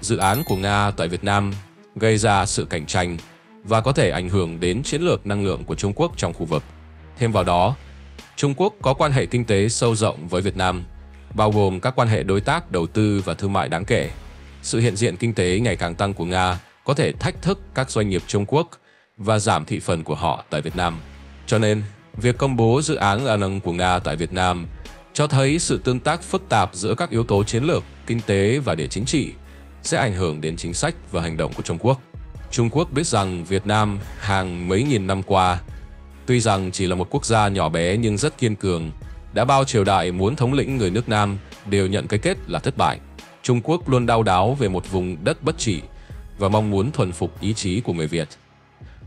[SPEAKER 1] Dự án của Nga tại Việt Nam gây ra sự cạnh tranh và có thể ảnh hưởng đến chiến lược năng lượng của Trung Quốc trong khu vực. Thêm vào đó, Trung Quốc có quan hệ kinh tế sâu rộng với Việt Nam bao gồm các quan hệ đối tác đầu tư và thương mại đáng kể. Sự hiện diện kinh tế ngày càng tăng của Nga có thể thách thức các doanh nghiệp Trung Quốc và giảm thị phần của họ tại Việt Nam. Cho nên, việc công bố dự án là nâng của Nga tại Việt Nam cho thấy sự tương tác phức tạp giữa các yếu tố chiến lược, kinh tế và địa chính trị sẽ ảnh hưởng đến chính sách và hành động của Trung Quốc. Trung Quốc biết rằng Việt Nam hàng mấy nghìn năm qua, tuy rằng chỉ là một quốc gia nhỏ bé nhưng rất kiên cường, đã bao triều đại muốn thống lĩnh người nước Nam đều nhận cái kết là thất bại. Trung Quốc luôn đau đáu về một vùng đất bất trị và mong muốn thuần phục ý chí của người Việt.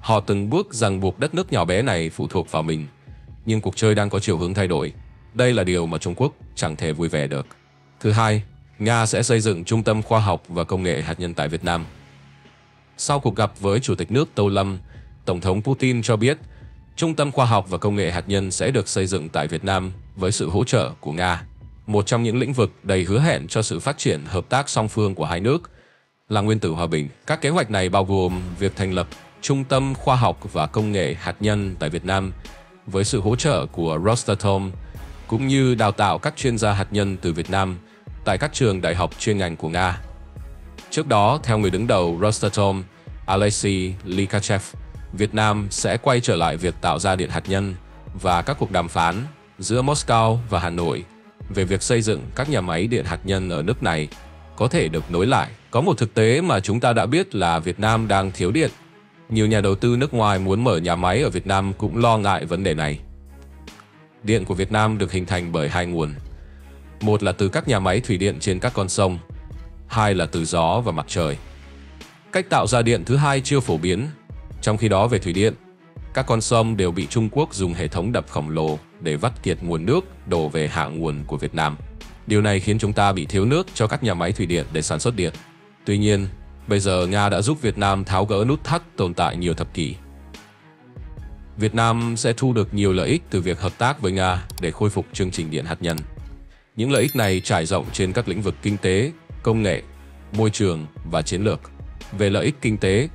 [SPEAKER 1] Họ từng bước ràng buộc đất nước nhỏ bé này phụ thuộc vào mình, nhưng cuộc chơi đang có chiều hướng thay đổi. Đây là điều mà Trung Quốc chẳng thể vui vẻ được. Thứ hai, Nga sẽ xây dựng trung tâm khoa học và công nghệ hạt nhân tại Việt Nam. Sau cuộc gặp với Chủ tịch nước Tô Lâm, Tổng thống Putin cho biết Trung tâm khoa học và công nghệ hạt nhân sẽ được xây dựng tại Việt Nam với sự hỗ trợ của Nga. Một trong những lĩnh vực đầy hứa hẹn cho sự phát triển hợp tác song phương của hai nước là nguyên tử hòa bình. Các kế hoạch này bao gồm việc thành lập Trung tâm khoa học và công nghệ hạt nhân tại Việt Nam với sự hỗ trợ của Rosatom cũng như đào tạo các chuyên gia hạt nhân từ Việt Nam tại các trường đại học chuyên ngành của Nga. Trước đó, theo người đứng đầu Rosatom, Alexei Likachev, Việt Nam sẽ quay trở lại việc tạo ra điện hạt nhân và các cuộc đàm phán giữa Moscow và Hà Nội về việc xây dựng các nhà máy điện hạt nhân ở nước này có thể được nối lại. Có một thực tế mà chúng ta đã biết là Việt Nam đang thiếu điện. Nhiều nhà đầu tư nước ngoài muốn mở nhà máy ở Việt Nam cũng lo ngại vấn đề này. Điện của Việt Nam được hình thành bởi hai nguồn. Một là từ các nhà máy thủy điện trên các con sông, hai là từ gió và mặt trời. Cách tạo ra điện thứ hai chưa phổ biến. Trong khi đó về thủy điện, các con sông đều bị Trung Quốc dùng hệ thống đập khổng lồ để vắt kiệt nguồn nước đổ về hạ nguồn của Việt Nam. Điều này khiến chúng ta bị thiếu nước cho các nhà máy thủy điện để sản xuất điện. Tuy nhiên, bây giờ Nga đã giúp Việt Nam tháo gỡ nút thắt tồn tại nhiều thập kỷ. Việt Nam sẽ thu được nhiều lợi ích từ việc hợp tác với Nga để khôi phục chương trình điện hạt nhân. Những lợi ích này trải rộng trên các lĩnh vực kinh tế, công nghệ, môi trường và chiến lược. Về lợi ích kinh tế,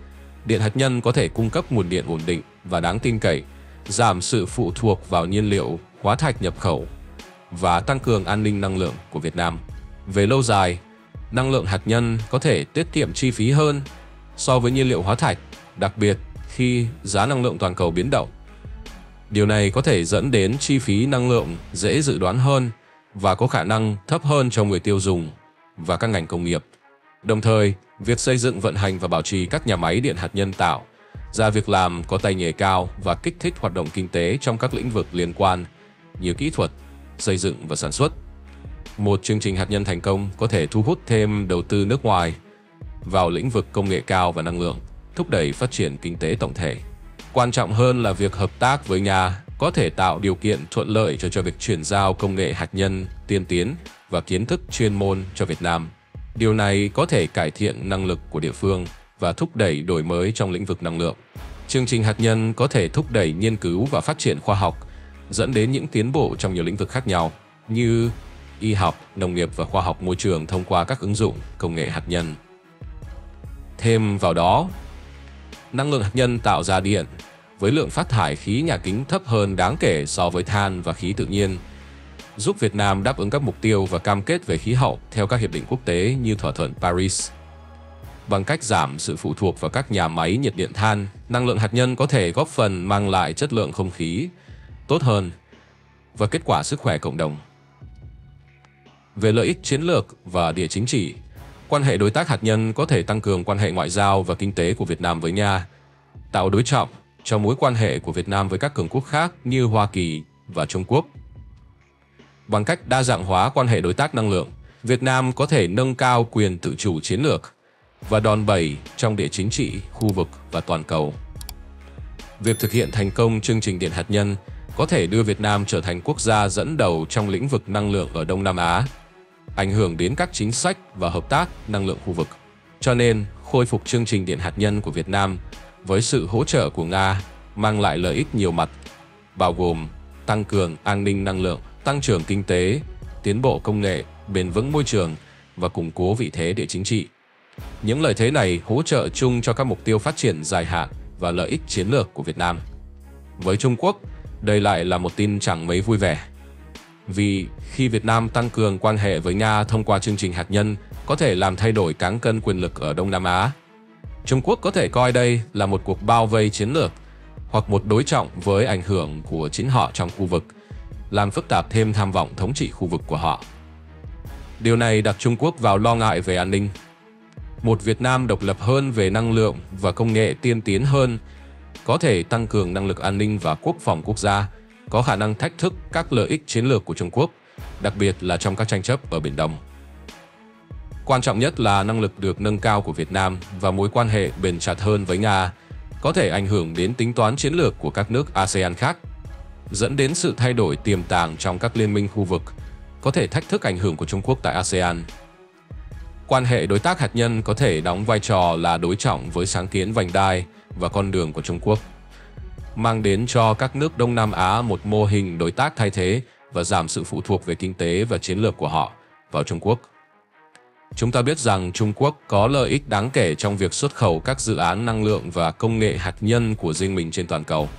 [SPEAKER 1] điện hạt nhân có thể cung cấp nguồn điện ổn định và đáng tin cậy, giảm sự phụ thuộc vào nhiên liệu hóa thạch nhập khẩu và tăng cường an ninh năng lượng của Việt Nam. Về lâu dài, năng lượng hạt nhân có thể tiết kiệm chi phí hơn so với nhiên liệu hóa thạch, đặc biệt khi giá năng lượng toàn cầu biến động. Điều này có thể dẫn đến chi phí năng lượng dễ dự đoán hơn và có khả năng thấp hơn cho người tiêu dùng và các ngành công nghiệp. Đồng thời, việc xây dựng vận hành và bảo trì các nhà máy điện hạt nhân tạo ra việc làm có tay nghề cao và kích thích hoạt động kinh tế trong các lĩnh vực liên quan như kỹ thuật, xây dựng và sản xuất. Một chương trình hạt nhân thành công có thể thu hút thêm đầu tư nước ngoài vào lĩnh vực công nghệ cao và năng lượng, thúc đẩy phát triển kinh tế tổng thể. Quan trọng hơn là việc hợp tác với Nga có thể tạo điều kiện thuận lợi cho cho việc chuyển giao công nghệ hạt nhân tiên tiến và kiến thức chuyên môn cho Việt Nam. Điều này có thể cải thiện năng lực của địa phương và thúc đẩy đổi mới trong lĩnh vực năng lượng. Chương trình hạt nhân có thể thúc đẩy nghiên cứu và phát triển khoa học, dẫn đến những tiến bộ trong nhiều lĩnh vực khác nhau như y học, nông nghiệp và khoa học môi trường thông qua các ứng dụng công nghệ hạt nhân. Thêm vào đó, năng lượng hạt nhân tạo ra điện với lượng phát thải khí nhà kính thấp hơn đáng kể so với than và khí tự nhiên, giúp Việt Nam đáp ứng các mục tiêu và cam kết về khí hậu theo các hiệp định quốc tế như thỏa thuận Paris. Bằng cách giảm sự phụ thuộc vào các nhà máy nhiệt điện than, năng lượng hạt nhân có thể góp phần mang lại chất lượng không khí tốt hơn và kết quả sức khỏe cộng đồng. Về lợi ích chiến lược và địa chính trị, quan hệ đối tác hạt nhân có thể tăng cường quan hệ ngoại giao và kinh tế của Việt Nam với Nga, tạo đối trọng cho mối quan hệ của Việt Nam với các cường quốc khác như Hoa Kỳ và Trung Quốc. Bằng cách đa dạng hóa quan hệ đối tác năng lượng, Việt Nam có thể nâng cao quyền tự chủ chiến lược và đòn bẩy trong địa chính trị, khu vực và toàn cầu. Việc thực hiện thành công chương trình điện hạt nhân có thể đưa Việt Nam trở thành quốc gia dẫn đầu trong lĩnh vực năng lượng ở Đông Nam Á, ảnh hưởng đến các chính sách và hợp tác năng lượng khu vực. Cho nên, khôi phục chương trình điện hạt nhân của Việt Nam với sự hỗ trợ của Nga mang lại lợi ích nhiều mặt, bao gồm tăng cường an ninh năng lượng, tăng trưởng kinh tế, tiến bộ công nghệ, bền vững môi trường và củng cố vị thế địa chính trị. Những lợi thế này hỗ trợ chung cho các mục tiêu phát triển dài hạn và lợi ích chiến lược của Việt Nam. Với Trung Quốc, đây lại là một tin chẳng mấy vui vẻ. Vì khi Việt Nam tăng cường quan hệ với Nga thông qua chương trình hạt nhân có thể làm thay đổi cán cân quyền lực ở Đông Nam Á, Trung Quốc có thể coi đây là một cuộc bao vây chiến lược hoặc một đối trọng với ảnh hưởng của chính họ trong khu vực, làm phức tạp thêm tham vọng thống trị khu vực của họ. Điều này đặt Trung Quốc vào lo ngại về an ninh. Một Việt Nam độc lập hơn về năng lượng và công nghệ tiên tiến hơn có thể tăng cường năng lực an ninh và quốc phòng quốc gia, có khả năng thách thức các lợi ích chiến lược của Trung Quốc, đặc biệt là trong các tranh chấp ở Biển Đông. Quan trọng nhất là năng lực được nâng cao của Việt Nam và mối quan hệ bền chặt hơn với Nga có thể ảnh hưởng đến tính toán chiến lược của các nước ASEAN khác, dẫn đến sự thay đổi tiềm tàng trong các liên minh khu vực, có thể thách thức ảnh hưởng của Trung Quốc tại ASEAN. Quan hệ đối tác hạt nhân có thể đóng vai trò là đối trọng với sáng kiến vành đai và con đường của Trung Quốc, mang đến cho các nước Đông Nam Á một mô hình đối tác thay thế và giảm sự phụ thuộc về kinh tế và chiến lược của họ vào Trung Quốc. Chúng ta biết rằng Trung Quốc có lợi ích đáng kể trong việc xuất khẩu các dự án năng lượng và công nghệ hạt nhân của riêng mình trên toàn cầu.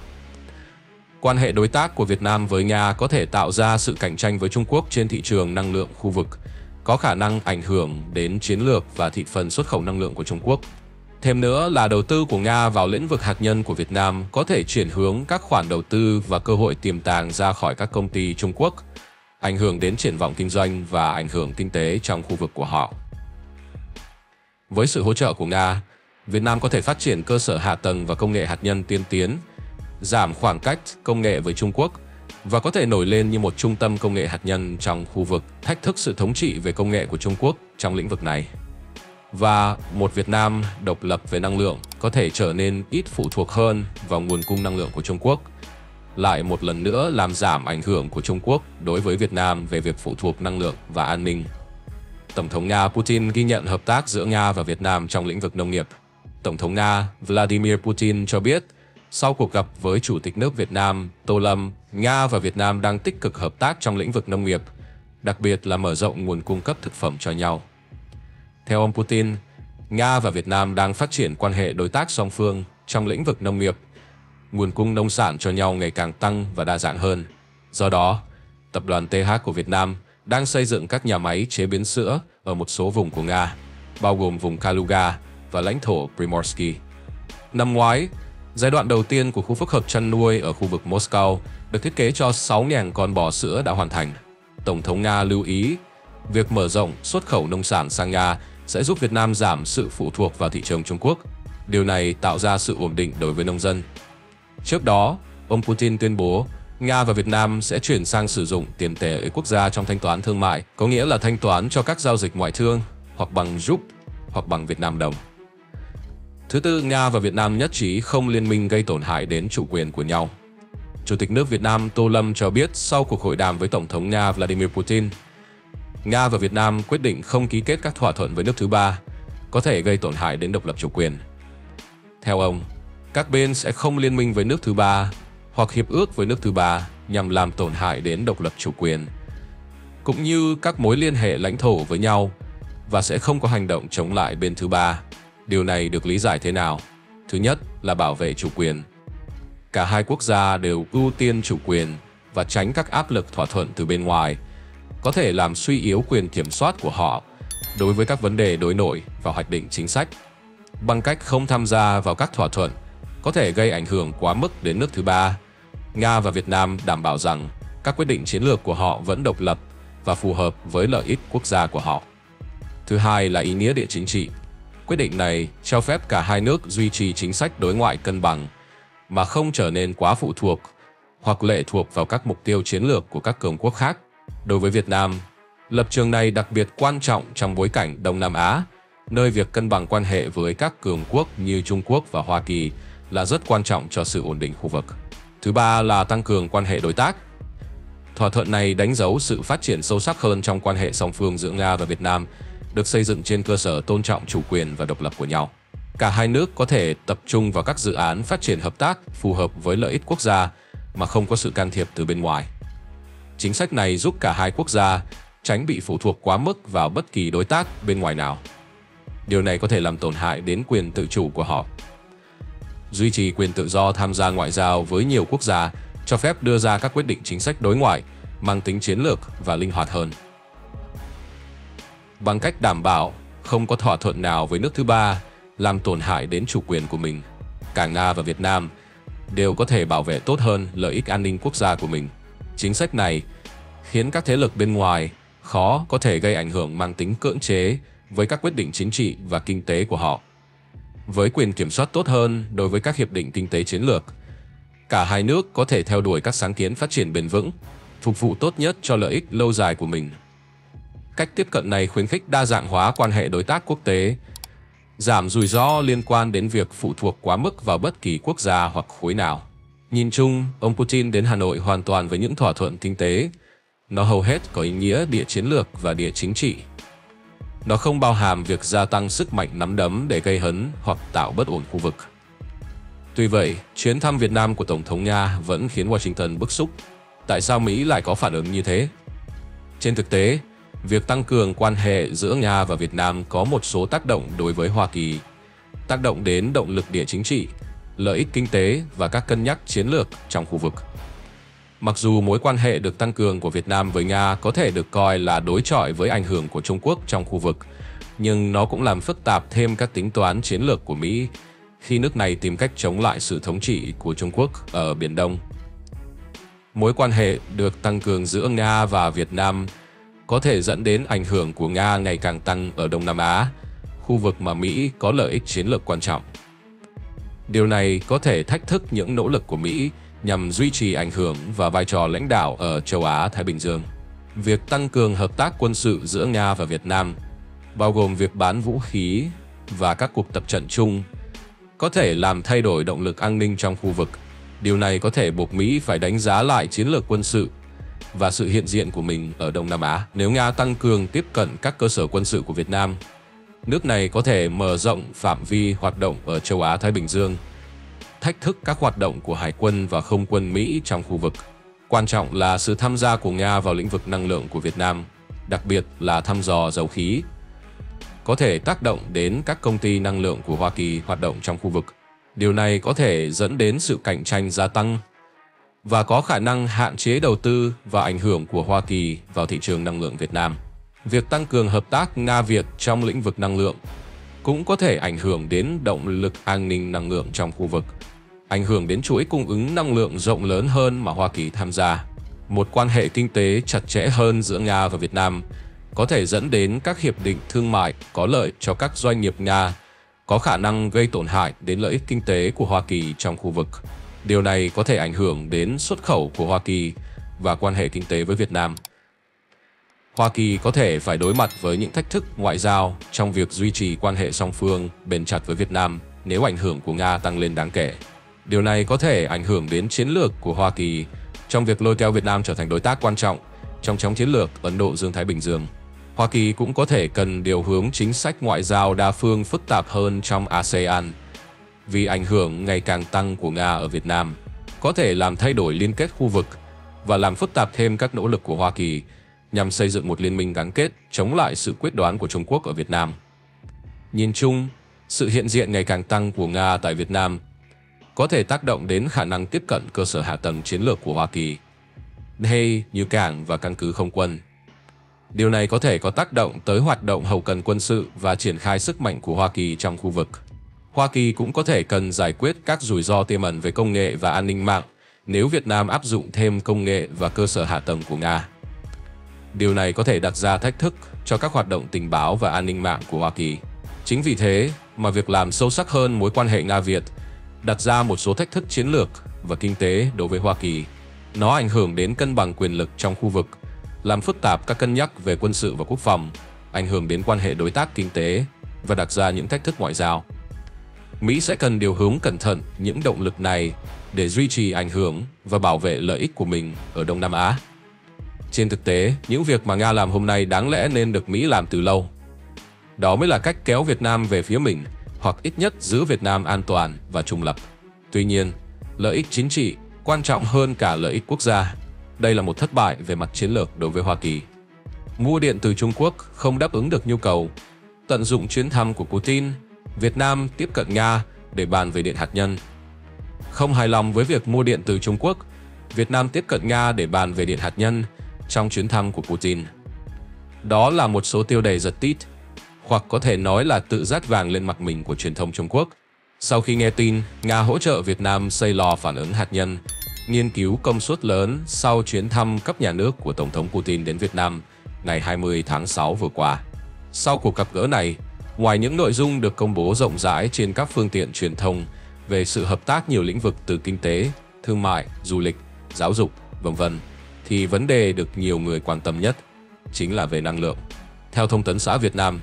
[SPEAKER 1] Quan hệ đối tác của Việt Nam với Nga có thể tạo ra sự cạnh tranh với Trung Quốc trên thị trường năng lượng khu vực, có khả năng ảnh hưởng đến chiến lược và thị phần xuất khẩu năng lượng của Trung Quốc. Thêm nữa là đầu tư của Nga vào lĩnh vực hạt nhân của Việt Nam có thể chuyển hướng các khoản đầu tư và cơ hội tiềm tàng ra khỏi các công ty Trung Quốc, ảnh hưởng đến triển vọng kinh doanh và ảnh hưởng kinh tế trong khu vực của họ. Với sự hỗ trợ của Nga, Việt Nam có thể phát triển cơ sở hạ tầng và công nghệ hạt nhân tiên tiến, giảm khoảng cách công nghệ với Trung Quốc và có thể nổi lên như một trung tâm công nghệ hạt nhân trong khu vực, thách thức sự thống trị về công nghệ của Trung Quốc trong lĩnh vực này. Và một Việt Nam độc lập về năng lượng có thể trở nên ít phụ thuộc hơn vào nguồn cung năng lượng của Trung Quốc, lại một lần nữa làm giảm ảnh hưởng của Trung Quốc đối với Việt Nam về việc phụ thuộc năng lượng và an ninh. Tổng thống Nga Putin ghi nhận hợp tác giữa Nga và Việt Nam trong lĩnh vực nông nghiệp. Tổng thống Nga Vladimir Putin cho biết, sau cuộc gặp với Chủ tịch nước Việt Nam Tô Lâm, Nga và Việt Nam đang tích cực hợp tác trong lĩnh vực nông nghiệp, đặc biệt là mở rộng nguồn cung cấp thực phẩm cho nhau. Theo ông Putin, Nga và Việt Nam đang phát triển quan hệ đối tác song phương trong lĩnh vực nông nghiệp. Nguồn cung nông sản cho nhau ngày càng tăng và đa dạng hơn. Do đó, tập đoàn TH của Việt Nam đang xây dựng các nhà máy chế biến sữa ở một số vùng của Nga, bao gồm vùng Kaluga và lãnh thổ Primorsky. Năm ngoái, giai đoạn đầu tiên của khu phức hợp chăn nuôi ở khu vực Moscow được thiết kế cho 6.000 con bò sữa đã hoàn thành. Tổng thống Nga lưu ý, việc mở rộng xuất khẩu nông sản sang Nga sẽ giúp Việt Nam giảm sự phụ thuộc vào thị trường Trung Quốc. Điều này tạo ra sự ổn định đối với nông dân. Trước đó, ông Putin tuyên bố Nga và Việt Nam sẽ chuyển sang sử dụng tiền tệ quốc gia trong thanh toán thương mại, có nghĩa là thanh toán cho các giao dịch ngoại thương hoặc bằng rúp hoặc bằng Việt Nam đồng. Thứ tư, Nga và Việt Nam nhất trí không liên minh gây tổn hại đến chủ quyền của nhau. Chủ tịch nước Việt Nam Tô Lâm cho biết sau cuộc hội đàm với Tổng thống Nga Vladimir Putin, Nga và Việt Nam quyết định không ký kết các thỏa thuận với nước thứ ba, có thể gây tổn hại đến độc lập chủ quyền. Theo ông, các bên sẽ không liên minh với nước thứ ba hoặc hiệp ước với nước thứ ba nhằm làm tổn hại đến độc lập chủ quyền, cũng như các mối liên hệ lãnh thổ với nhau và sẽ không có hành động chống lại bên thứ ba. Điều này được lý giải thế nào? Thứ nhất là bảo vệ chủ quyền. Cả hai quốc gia đều ưu tiên chủ quyền và tránh các áp lực thỏa thuận từ bên ngoài, có thể làm suy yếu quyền kiểm soát của họ đối với các vấn đề đối nội và hoạch định chính sách. Bằng cách không tham gia vào các thỏa thuận, có thể gây ảnh hưởng quá mức đến nước thứ ba. Nga và Việt Nam đảm bảo rằng các quyết định chiến lược của họ vẫn độc lập và phù hợp với lợi ích quốc gia của họ. Thứ hai là ý nghĩa địa chính trị. Quyết định này cho phép cả hai nước duy trì chính sách đối ngoại cân bằng mà không trở nên quá phụ thuộc hoặc lệ thuộc vào các mục tiêu chiến lược của các cường quốc khác. Đối với Việt Nam, lập trường này đặc biệt quan trọng trong bối cảnh Đông Nam Á, nơi việc cân bằng quan hệ với các cường quốc như Trung Quốc và Hoa Kỳ là rất quan trọng cho sự ổn định khu vực. Thứ ba là tăng cường quan hệ đối tác. Thỏa thuận này đánh dấu sự phát triển sâu sắc hơn trong quan hệ song phương giữa Nga và Việt Nam, được xây dựng trên cơ sở tôn trọng chủ quyền và độc lập của nhau. Cả hai nước có thể tập trung vào các dự án phát triển hợp tác phù hợp với lợi ích quốc gia mà không có sự can thiệp từ bên ngoài. Chính sách này giúp cả hai quốc gia tránh bị phụ thuộc quá mức vào bất kỳ đối tác bên ngoài nào. Điều này có thể làm tổn hại đến quyền tự chủ của họ duy trì quyền tự do tham gia ngoại giao với nhiều quốc gia, cho phép đưa ra các quyết định chính sách đối ngoại mang tính chiến lược và linh hoạt hơn. Bằng cách đảm bảo không có thỏa thuận nào với nước thứ ba làm tổn hại đến chủ quyền của mình, cả Nga và Việt Nam đều có thể bảo vệ tốt hơn lợi ích an ninh quốc gia của mình. Chính sách này khiến các thế lực bên ngoài khó có thể gây ảnh hưởng mang tính cưỡng chế với các quyết định chính trị và kinh tế của họ với quyền kiểm soát tốt hơn đối với các hiệp định kinh tế chiến lược. Cả hai nước có thể theo đuổi các sáng kiến phát triển bền vững, phục vụ tốt nhất cho lợi ích lâu dài của mình. Cách tiếp cận này khuyến khích đa dạng hóa quan hệ đối tác quốc tế, giảm rủi ro liên quan đến việc phụ thuộc quá mức vào bất kỳ quốc gia hoặc khối nào. Nhìn chung, ông Putin đến Hà Nội hoàn toàn với những thỏa thuận kinh tế. Nó hầu hết có ý nghĩa địa chiến lược và địa chính trị nó không bao hàm việc gia tăng sức mạnh nắm đấm để gây hấn hoặc tạo bất ổn khu vực. Tuy vậy, chuyến thăm Việt Nam của Tổng thống Nga vẫn khiến Washington bức xúc. Tại sao Mỹ lại có phản ứng như thế? Trên thực tế, việc tăng cường quan hệ giữa Nga và Việt Nam có một số tác động đối với Hoa Kỳ, tác động đến động lực địa chính trị, lợi ích kinh tế và các cân nhắc chiến lược trong khu vực. Mặc dù mối quan hệ được tăng cường của Việt Nam với Nga có thể được coi là đối chọi với ảnh hưởng của Trung Quốc trong khu vực, nhưng nó cũng làm phức tạp thêm các tính toán chiến lược của Mỹ khi nước này tìm cách chống lại sự thống trị của Trung Quốc ở Biển Đông. Mối quan hệ được tăng cường giữa Nga và Việt Nam có thể dẫn đến ảnh hưởng của Nga ngày càng tăng ở Đông Nam Á, khu vực mà Mỹ có lợi ích chiến lược quan trọng. Điều này có thể thách thức những nỗ lực của Mỹ nhằm duy trì ảnh hưởng và vai trò lãnh đạo ở châu Á-Thái Bình Dương. Việc tăng cường hợp tác quân sự giữa Nga và Việt Nam, bao gồm việc bán vũ khí và các cuộc tập trận chung, có thể làm thay đổi động lực an ninh trong khu vực. Điều này có thể buộc Mỹ phải đánh giá lại chiến lược quân sự và sự hiện diện của mình ở Đông Nam Á. Nếu Nga tăng cường tiếp cận các cơ sở quân sự của Việt Nam, nước này có thể mở rộng phạm vi hoạt động ở châu Á-Thái Bình Dương, thách thức các hoạt động của Hải quân và không quân Mỹ trong khu vực. Quan trọng là sự tham gia của Nga vào lĩnh vực năng lượng của Việt Nam, đặc biệt là thăm dò dầu khí, có thể tác động đến các công ty năng lượng của Hoa Kỳ hoạt động trong khu vực. Điều này có thể dẫn đến sự cạnh tranh gia tăng và có khả năng hạn chế đầu tư và ảnh hưởng của Hoa Kỳ vào thị trường năng lượng Việt Nam. Việc tăng cường hợp tác Nga-Việt trong lĩnh vực năng lượng cũng có thể ảnh hưởng đến động lực an ninh năng lượng trong khu vực, ảnh hưởng đến chuỗi cung ứng năng lượng rộng lớn hơn mà Hoa Kỳ tham gia. Một quan hệ kinh tế chặt chẽ hơn giữa Nga và Việt Nam có thể dẫn đến các hiệp định thương mại có lợi cho các doanh nghiệp Nga, có khả năng gây tổn hại đến lợi ích kinh tế của Hoa Kỳ trong khu vực. Điều này có thể ảnh hưởng đến xuất khẩu của Hoa Kỳ và quan hệ kinh tế với Việt Nam. Hoa Kỳ có thể phải đối mặt với những thách thức ngoại giao trong việc duy trì quan hệ song phương bền chặt với Việt Nam nếu ảnh hưởng của Nga tăng lên đáng kể. Điều này có thể ảnh hưởng đến chiến lược của Hoa Kỳ trong việc lôi kéo Việt Nam trở thành đối tác quan trọng trong chống chiến lược Ấn Độ Dương-Thái Bình Dương. Hoa Kỳ cũng có thể cần điều hướng chính sách ngoại giao đa phương phức tạp hơn trong ASEAN vì ảnh hưởng ngày càng tăng của Nga ở Việt Nam có thể làm thay đổi liên kết khu vực và làm phức tạp thêm các nỗ lực của Hoa Kỳ nhằm xây dựng một liên minh gắn kết chống lại sự quyết đoán của Trung Quốc ở Việt Nam. Nhìn chung, sự hiện diện ngày càng tăng của Nga tại Việt Nam có thể tác động đến khả năng tiếp cận cơ sở hạ tầng chiến lược của Hoa Kỳ, hay như cảng và căn cứ không quân. Điều này có thể có tác động tới hoạt động hậu cần quân sự và triển khai sức mạnh của Hoa Kỳ trong khu vực. Hoa Kỳ cũng có thể cần giải quyết các rủi ro tiềm ẩn về công nghệ và an ninh mạng nếu Việt Nam áp dụng thêm công nghệ và cơ sở hạ tầng của Nga. Điều này có thể đặt ra thách thức cho các hoạt động tình báo và an ninh mạng của Hoa Kỳ. Chính vì thế mà việc làm sâu sắc hơn mối quan hệ Nga-Việt đặt ra một số thách thức chiến lược và kinh tế đối với Hoa Kỳ. Nó ảnh hưởng đến cân bằng quyền lực trong khu vực, làm phức tạp các cân nhắc về quân sự và quốc phòng, ảnh hưởng đến quan hệ đối tác kinh tế và đặt ra những thách thức ngoại giao. Mỹ sẽ cần điều hướng cẩn thận những động lực này để duy trì ảnh hưởng và bảo vệ lợi ích của mình ở Đông Nam Á. Trên thực tế, những việc mà Nga làm hôm nay đáng lẽ nên được Mỹ làm từ lâu. Đó mới là cách kéo Việt Nam về phía mình, hoặc ít nhất giữ Việt Nam an toàn và trung lập. Tuy nhiên, lợi ích chính trị quan trọng hơn cả lợi ích quốc gia. Đây là một thất bại về mặt chiến lược đối với Hoa Kỳ. Mua điện từ Trung Quốc không đáp ứng được nhu cầu. Tận dụng chuyến thăm của Putin, Việt Nam tiếp cận Nga để bàn về điện hạt nhân. Không hài lòng với việc mua điện từ Trung Quốc, Việt Nam tiếp cận Nga để bàn về điện hạt nhân trong chuyến thăm của Putin. Đó là một số tiêu đề giật tít, hoặc có thể nói là tự rát vàng lên mặt mình của truyền thông Trung Quốc. Sau khi nghe tin Nga hỗ trợ Việt Nam xây lò phản ứng hạt nhân, nghiên cứu công suất lớn sau chuyến thăm cấp nhà nước của Tổng thống Putin đến Việt Nam ngày 20 tháng 6 vừa qua. Sau cuộc gặp gỡ này, ngoài những nội dung được công bố rộng rãi trên các phương tiện truyền thông về sự hợp tác nhiều lĩnh vực từ kinh tế, thương mại, du lịch, giáo dục, vân vân, thì vấn đề được nhiều người quan tâm nhất chính là về năng lượng. Theo Thông tấn xã Việt Nam,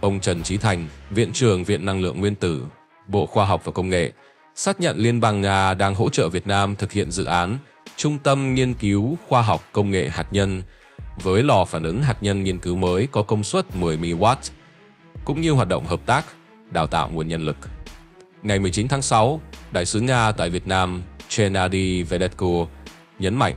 [SPEAKER 1] ông Trần Trí Thành, Viện trưởng Viện Năng lượng Nguyên tử, Bộ Khoa học và Công nghệ, xác nhận Liên bang Nga đang hỗ trợ Việt Nam thực hiện dự án Trung tâm Nghiên cứu Khoa học Công nghệ Hạt nhân với lò phản ứng hạt nhân nghiên cứu mới có công suất 10 MW, cũng như hoạt động hợp tác, đào tạo nguồn nhân lực. Ngày 19 tháng 6, Đại sứ Nga tại Việt Nam Gennady Vedetko nhấn mạnh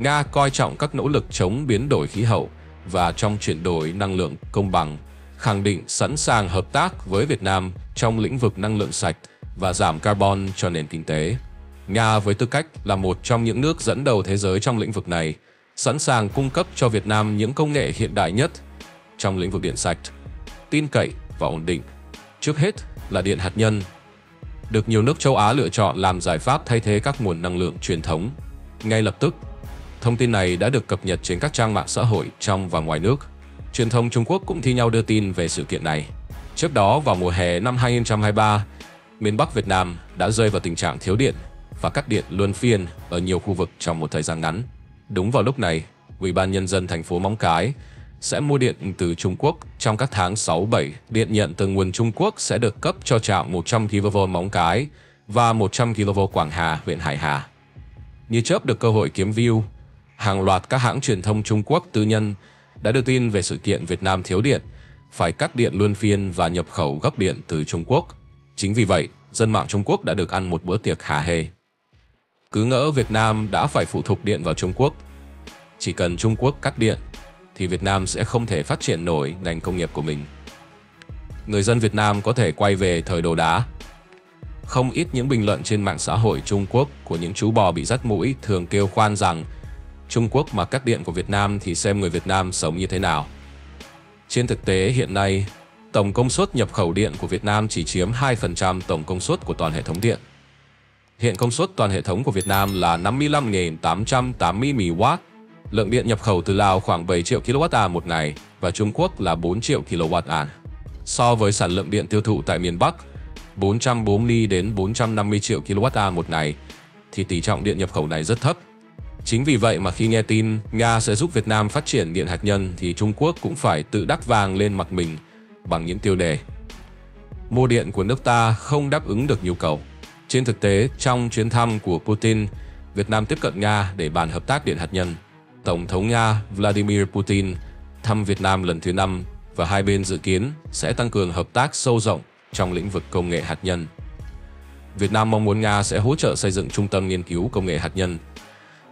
[SPEAKER 1] Nga coi trọng các nỗ lực chống biến đổi khí hậu và trong chuyển đổi năng lượng công bằng, khẳng định sẵn sàng hợp tác với Việt Nam trong lĩnh vực năng lượng sạch và giảm carbon cho nền kinh tế. Nga với tư cách là một trong những nước dẫn đầu thế giới trong lĩnh vực này, sẵn sàng cung cấp cho Việt Nam những công nghệ hiện đại nhất trong lĩnh vực điện sạch, tin cậy và ổn định. Trước hết là điện hạt nhân, được nhiều nước châu Á lựa chọn làm giải pháp thay thế các nguồn năng lượng truyền thống. Ngay lập tức, thông tin này đã được cập nhật trên các trang mạng xã hội trong và ngoài nước. Truyền thông Trung Quốc cũng thi nhau đưa tin về sự kiện này. Trước đó vào mùa hè năm 2023, miền Bắc Việt Nam đã rơi vào tình trạng thiếu điện và cắt điện luân phiên ở nhiều khu vực trong một thời gian ngắn. Đúng vào lúc này, Ủy ban nhân dân thành phố Móng Cái sẽ mua điện từ Trung Quốc trong các tháng 6-7. Điện nhận từ nguồn Trung Quốc sẽ được cấp cho trạm 100 kV Móng Cái và 100 kV Quảng Hà, huyện Hải Hà. Như chớp được cơ hội kiếm view, hàng loạt các hãng truyền thông Trung Quốc tư nhân đã đưa tin về sự kiện Việt Nam thiếu điện, phải cắt điện luân phiên và nhập khẩu gấp điện từ Trung Quốc. Chính vì vậy, dân mạng Trung Quốc đã được ăn một bữa tiệc hà hê. Cứ ngỡ Việt Nam đã phải phụ thuộc điện vào Trung Quốc. Chỉ cần Trung Quốc cắt điện, thì Việt Nam sẽ không thể phát triển nổi ngành công nghiệp của mình. Người dân Việt Nam có thể quay về thời đồ đá. Không ít những bình luận trên mạng xã hội Trung Quốc của những chú bò bị dắt mũi thường kêu khoan rằng Trung Quốc mà cắt điện của Việt Nam thì xem người Việt Nam sống như thế nào. Trên thực tế hiện nay, tổng công suất nhập khẩu điện của Việt Nam chỉ chiếm 2% tổng công suất của toàn hệ thống điện. Hiện công suất toàn hệ thống của Việt Nam là 55.880 MW, lượng điện nhập khẩu từ Lào khoảng 7 triệu kWh một ngày và Trung Quốc là 4 triệu kWh. So với sản lượng điện tiêu thụ tại miền Bắc, 440 đến 450 triệu kWh một ngày, thì tỷ trọng điện nhập khẩu này rất thấp. Chính vì vậy mà khi nghe tin Nga sẽ giúp Việt Nam phát triển điện hạt nhân thì Trung Quốc cũng phải tự đắc vàng lên mặt mình bằng những tiêu đề. Mua điện của nước ta không đáp ứng được nhu cầu. Trên thực tế, trong chuyến thăm của Putin, Việt Nam tiếp cận Nga để bàn hợp tác điện hạt nhân. Tổng thống Nga Vladimir Putin thăm Việt Nam lần thứ năm và hai bên dự kiến sẽ tăng cường hợp tác sâu rộng trong lĩnh vực công nghệ hạt nhân. Việt Nam mong muốn Nga sẽ hỗ trợ xây dựng trung tâm nghiên cứu công nghệ hạt nhân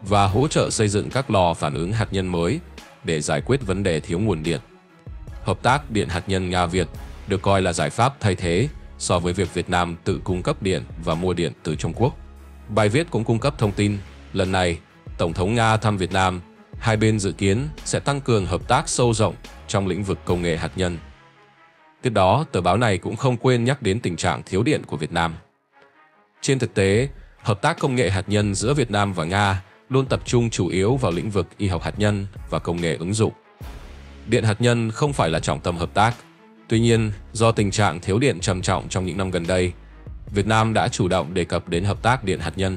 [SPEAKER 1] và hỗ trợ xây dựng các lò phản ứng hạt nhân mới để giải quyết vấn đề thiếu nguồn điện. Hợp tác điện hạt nhân Nga-Việt được coi là giải pháp thay thế so với việc Việt Nam tự cung cấp điện và mua điện từ Trung Quốc. Bài viết cũng cung cấp thông tin, lần này Tổng thống Nga thăm Việt Nam, hai bên dự kiến sẽ tăng cường hợp tác sâu rộng trong lĩnh vực công nghệ hạt nhân. Tiếp đó, tờ báo này cũng không quên nhắc đến tình trạng thiếu điện của Việt Nam. Trên thực tế, hợp tác công nghệ hạt nhân giữa Việt Nam và Nga luôn tập trung chủ yếu vào lĩnh vực y học hạt nhân và công nghệ ứng dụng. Điện hạt nhân không phải là trọng tâm hợp tác. Tuy nhiên, do tình trạng thiếu điện trầm trọng trong những năm gần đây, Việt Nam đã chủ động đề cập đến hợp tác điện hạt nhân.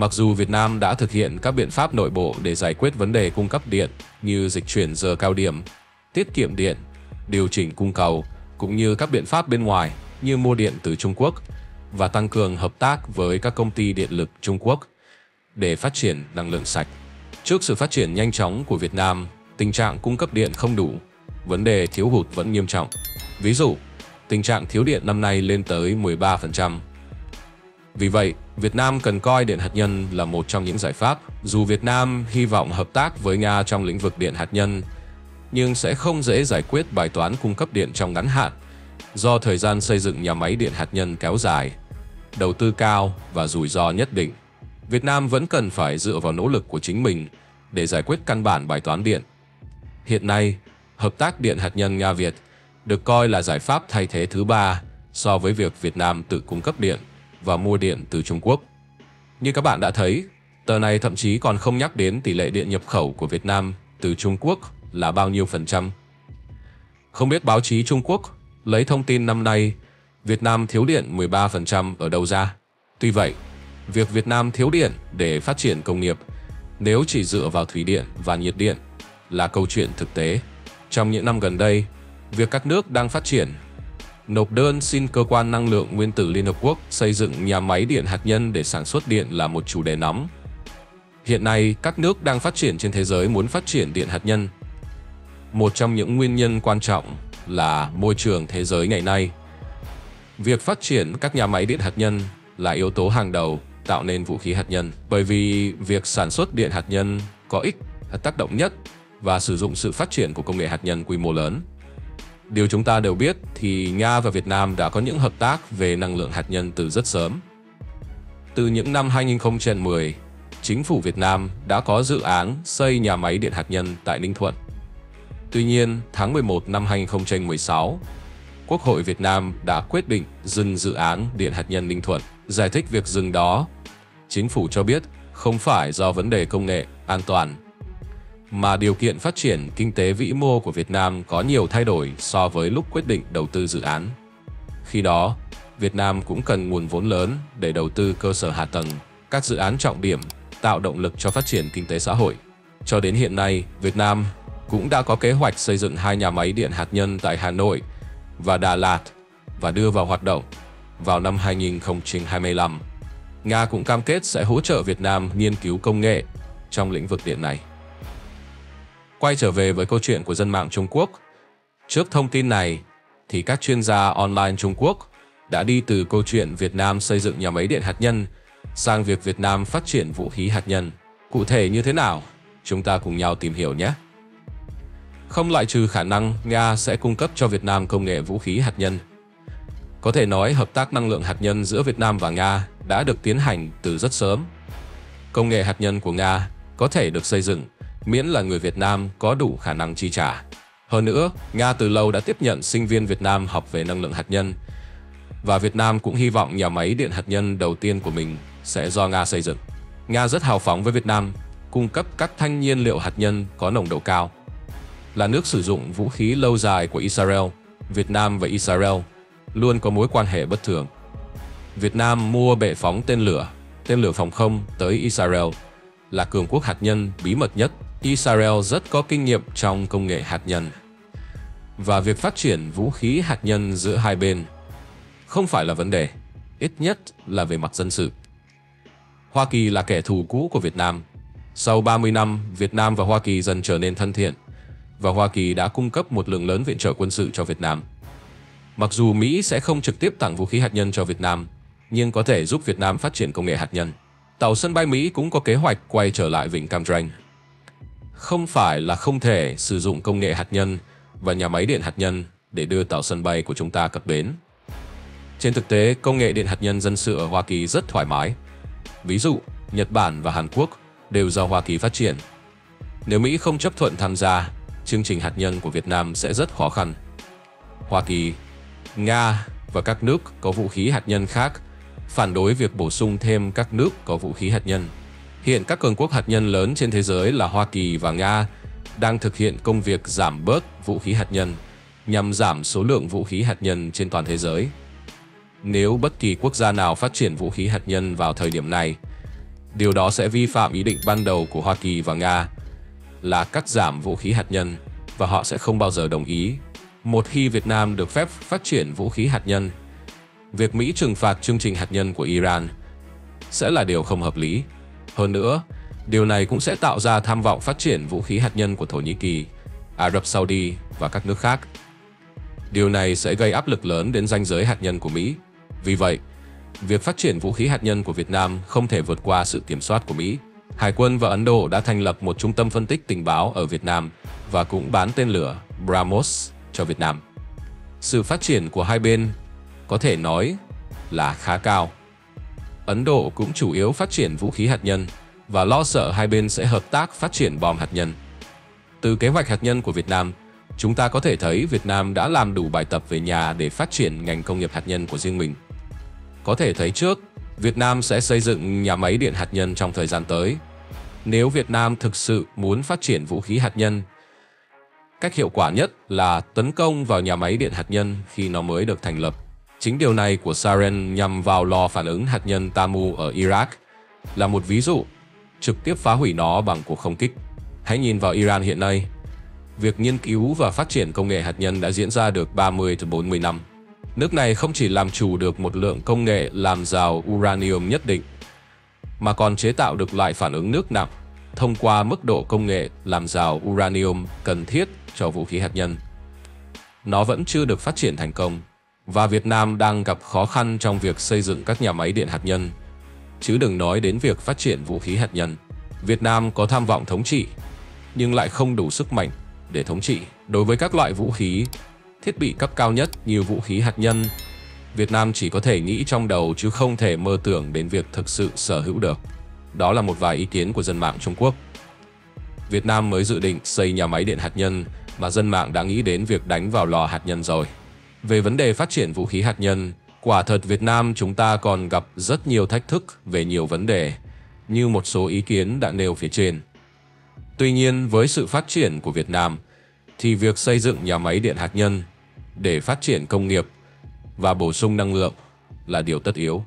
[SPEAKER 1] Mặc dù Việt Nam đã thực hiện các biện pháp nội bộ để giải quyết vấn đề cung cấp điện như dịch chuyển giờ cao điểm, tiết kiệm điện, điều chỉnh cung cầu, cũng như các biện pháp bên ngoài như mua điện từ Trung Quốc và tăng cường hợp tác với các công ty điện lực Trung Quốc để phát triển năng lượng sạch. Trước sự phát triển nhanh chóng của Việt Nam, tình trạng cung cấp điện không đủ, vấn đề thiếu hụt vẫn nghiêm trọng. Ví dụ, tình trạng thiếu điện năm nay lên tới 13%. Vì vậy, Việt Nam cần coi điện hạt nhân là một trong những giải pháp. Dù Việt Nam hy vọng hợp tác với Nga trong lĩnh vực điện hạt nhân, nhưng sẽ không dễ giải quyết bài toán cung cấp điện trong ngắn hạn do thời gian xây dựng nhà máy điện hạt nhân kéo dài, đầu tư cao và rủi ro nhất định. Việt Nam vẫn cần phải dựa vào nỗ lực của chính mình để giải quyết căn bản bài toán điện. Hiện nay, hợp tác điện hạt nhân Nga-Việt được coi là giải pháp thay thế thứ ba so với việc Việt Nam tự cung cấp điện và mua điện từ Trung Quốc. Như các bạn đã thấy, tờ này thậm chí còn không nhắc đến tỷ lệ điện nhập khẩu của Việt Nam từ Trung Quốc là bao nhiêu phần trăm. Không biết báo chí Trung Quốc lấy thông tin năm nay Việt Nam thiếu điện 13% ở đâu ra. Tuy vậy, việc Việt Nam thiếu điện để phát triển công nghiệp nếu chỉ dựa vào thủy điện và nhiệt điện là câu chuyện thực tế. Trong những năm gần đây, việc các nước đang phát triển nộp đơn xin cơ quan năng lượng nguyên tử Liên Hợp Quốc xây dựng nhà máy điện hạt nhân để sản xuất điện là một chủ đề nóng. Hiện nay, các nước đang phát triển trên thế giới muốn phát triển điện hạt nhân. Một trong những nguyên nhân quan trọng là môi trường thế giới ngày nay. Việc phát triển các nhà máy điện hạt nhân là yếu tố hàng đầu tạo nên vũ khí hạt nhân bởi vì việc sản xuất điện hạt nhân có ích tác động nhất và sử dụng sự phát triển của công nghệ hạt nhân quy mô lớn. Điều chúng ta đều biết thì Nga và Việt Nam đã có những hợp tác về năng lượng hạt nhân từ rất sớm. Từ những năm 2010, chính phủ Việt Nam đã có dự án xây nhà máy điện hạt nhân tại Ninh Thuận. Tuy nhiên, tháng 11 năm 2016, Quốc hội Việt Nam đã quyết định dừng dự án điện hạt nhân Ninh Thuận. Giải thích việc dừng đó, chính phủ cho biết không phải do vấn đề công nghệ, an toàn mà điều kiện phát triển kinh tế vĩ mô của Việt Nam có nhiều thay đổi so với lúc quyết định đầu tư dự án. Khi đó, Việt Nam cũng cần nguồn vốn lớn để đầu tư cơ sở hạ tầng, các dự án trọng điểm, tạo động lực cho phát triển kinh tế xã hội. Cho đến hiện nay, Việt Nam cũng đã có kế hoạch xây dựng hai nhà máy điện hạt nhân tại Hà Nội và Đà Lạt và đưa vào hoạt động vào năm 2025. Nga cũng cam kết sẽ hỗ trợ Việt Nam nghiên cứu công nghệ trong lĩnh vực điện này. Quay trở về với câu chuyện của dân mạng Trung Quốc. Trước thông tin này, thì các chuyên gia online Trung Quốc đã đi từ câu chuyện Việt Nam xây dựng nhà máy điện hạt nhân sang việc Việt Nam phát triển vũ khí hạt nhân. Cụ thể như thế nào? Chúng ta cùng nhau tìm hiểu nhé. Không loại trừ khả năng Nga sẽ cung cấp cho Việt Nam công nghệ vũ khí hạt nhân. Có thể nói hợp tác năng lượng hạt nhân giữa Việt Nam và Nga đã được tiến hành từ rất sớm. Công nghệ hạt nhân của Nga có thể được xây dựng miễn là người Việt Nam có đủ khả năng chi trả. Hơn nữa, Nga từ lâu đã tiếp nhận sinh viên Việt Nam học về năng lượng hạt nhân và Việt Nam cũng hy vọng nhà máy điện hạt nhân đầu tiên của mình sẽ do Nga xây dựng. Nga rất hào phóng với Việt Nam, cung cấp các thanh nhiên liệu hạt nhân có nồng độ cao. Là nước sử dụng vũ khí lâu dài của Israel, Việt Nam và Israel luôn có mối quan hệ bất thường. Việt Nam mua bệ phóng tên lửa, tên lửa phòng không tới Israel là cường quốc hạt nhân bí mật nhất. Israel rất có kinh nghiệm trong công nghệ hạt nhân. Và việc phát triển vũ khí hạt nhân giữa hai bên không phải là vấn đề, ít nhất là về mặt dân sự. Hoa Kỳ là kẻ thù cũ của Việt Nam. Sau 30 năm, Việt Nam và Hoa Kỳ dần trở nên thân thiện, và Hoa Kỳ đã cung cấp một lượng lớn viện trợ quân sự cho Việt Nam. Mặc dù Mỹ sẽ không trực tiếp tặng vũ khí hạt nhân cho Việt Nam, nhưng có thể giúp Việt Nam phát triển công nghệ hạt nhân. Tàu sân bay Mỹ cũng có kế hoạch quay trở lại Vịnh Cam Ranh. Không phải là không thể sử dụng công nghệ hạt nhân và nhà máy điện hạt nhân để đưa tàu sân bay của chúng ta cập bến. Trên thực tế, công nghệ điện hạt nhân dân sự ở Hoa Kỳ rất thoải mái. Ví dụ, Nhật Bản và Hàn Quốc đều do Hoa Kỳ phát triển. Nếu Mỹ không chấp thuận tham gia, chương trình hạt nhân của Việt Nam sẽ rất khó khăn. Hoa Kỳ, Nga và các nước có vũ khí hạt nhân khác phản đối việc bổ sung thêm các nước có vũ khí hạt nhân. Hiện các cường quốc hạt nhân lớn trên thế giới là Hoa Kỳ và Nga đang thực hiện công việc giảm bớt vũ khí hạt nhân nhằm giảm số lượng vũ khí hạt nhân trên toàn thế giới. Nếu bất kỳ quốc gia nào phát triển vũ khí hạt nhân vào thời điểm này, điều đó sẽ vi phạm ý định ban đầu của Hoa Kỳ và Nga là cắt giảm vũ khí hạt nhân và họ sẽ không bao giờ đồng ý. Một khi Việt Nam được phép phát triển vũ khí hạt nhân, việc Mỹ trừng phạt chương trình hạt nhân của Iran sẽ là điều không hợp lý. Hơn nữa, điều này cũng sẽ tạo ra tham vọng phát triển vũ khí hạt nhân của Thổ Nhĩ Kỳ, Ả Rập Saudi và các nước khác. Điều này sẽ gây áp lực lớn đến ranh giới hạt nhân của Mỹ. Vì vậy, việc phát triển vũ khí hạt nhân của Việt Nam không thể vượt qua sự kiểm soát của Mỹ. Hải quân và Ấn Độ đã thành lập một trung tâm phân tích tình báo ở Việt Nam và cũng bán tên lửa BrahMos cho Việt Nam. Sự phát triển của hai bên có thể nói là khá cao. Ấn Độ cũng chủ yếu phát triển vũ khí hạt nhân và lo sợ hai bên sẽ hợp tác phát triển bom hạt nhân. Từ kế hoạch hạt nhân của Việt Nam, chúng ta có thể thấy Việt Nam đã làm đủ bài tập về nhà để phát triển ngành công nghiệp hạt nhân của riêng mình. Có thể thấy trước, Việt Nam sẽ xây dựng nhà máy điện hạt nhân trong thời gian tới. Nếu Việt Nam thực sự muốn phát triển vũ khí hạt nhân, cách hiệu quả nhất là tấn công vào nhà máy điện hạt nhân khi nó mới được thành lập. Chính điều này của Saren nhằm vào lò phản ứng hạt nhân Tamu ở Iraq là một ví dụ, trực tiếp phá hủy nó bằng cuộc không kích. Hãy nhìn vào Iran hiện nay, việc nghiên cứu và phát triển công nghệ hạt nhân đã diễn ra được 30-40 năm. Nước này không chỉ làm chủ được một lượng công nghệ làm giàu uranium nhất định, mà còn chế tạo được loại phản ứng nước nặng thông qua mức độ công nghệ làm giàu uranium cần thiết cho vũ khí hạt nhân. Nó vẫn chưa được phát triển thành công, và Việt Nam đang gặp khó khăn trong việc xây dựng các nhà máy điện hạt nhân, chứ đừng nói đến việc phát triển vũ khí hạt nhân. Việt Nam có tham vọng thống trị, nhưng lại không đủ sức mạnh để thống trị. Đối với các loại vũ khí, thiết bị cấp cao nhất như vũ khí hạt nhân, Việt Nam chỉ có thể nghĩ trong đầu chứ không thể mơ tưởng đến việc thực sự sở hữu được. Đó là một vài ý kiến của dân mạng Trung Quốc. Việt Nam mới dự định xây nhà máy điện hạt nhân mà dân mạng đã nghĩ đến việc đánh vào lò hạt nhân rồi. Về vấn đề phát triển vũ khí hạt nhân, quả thật Việt Nam chúng ta còn gặp rất nhiều thách thức về nhiều vấn đề, như một số ý kiến đã nêu phía trên. Tuy nhiên, với sự phát triển của Việt Nam, thì việc xây dựng nhà máy điện hạt nhân để phát triển công nghiệp và bổ sung năng lượng là điều tất yếu.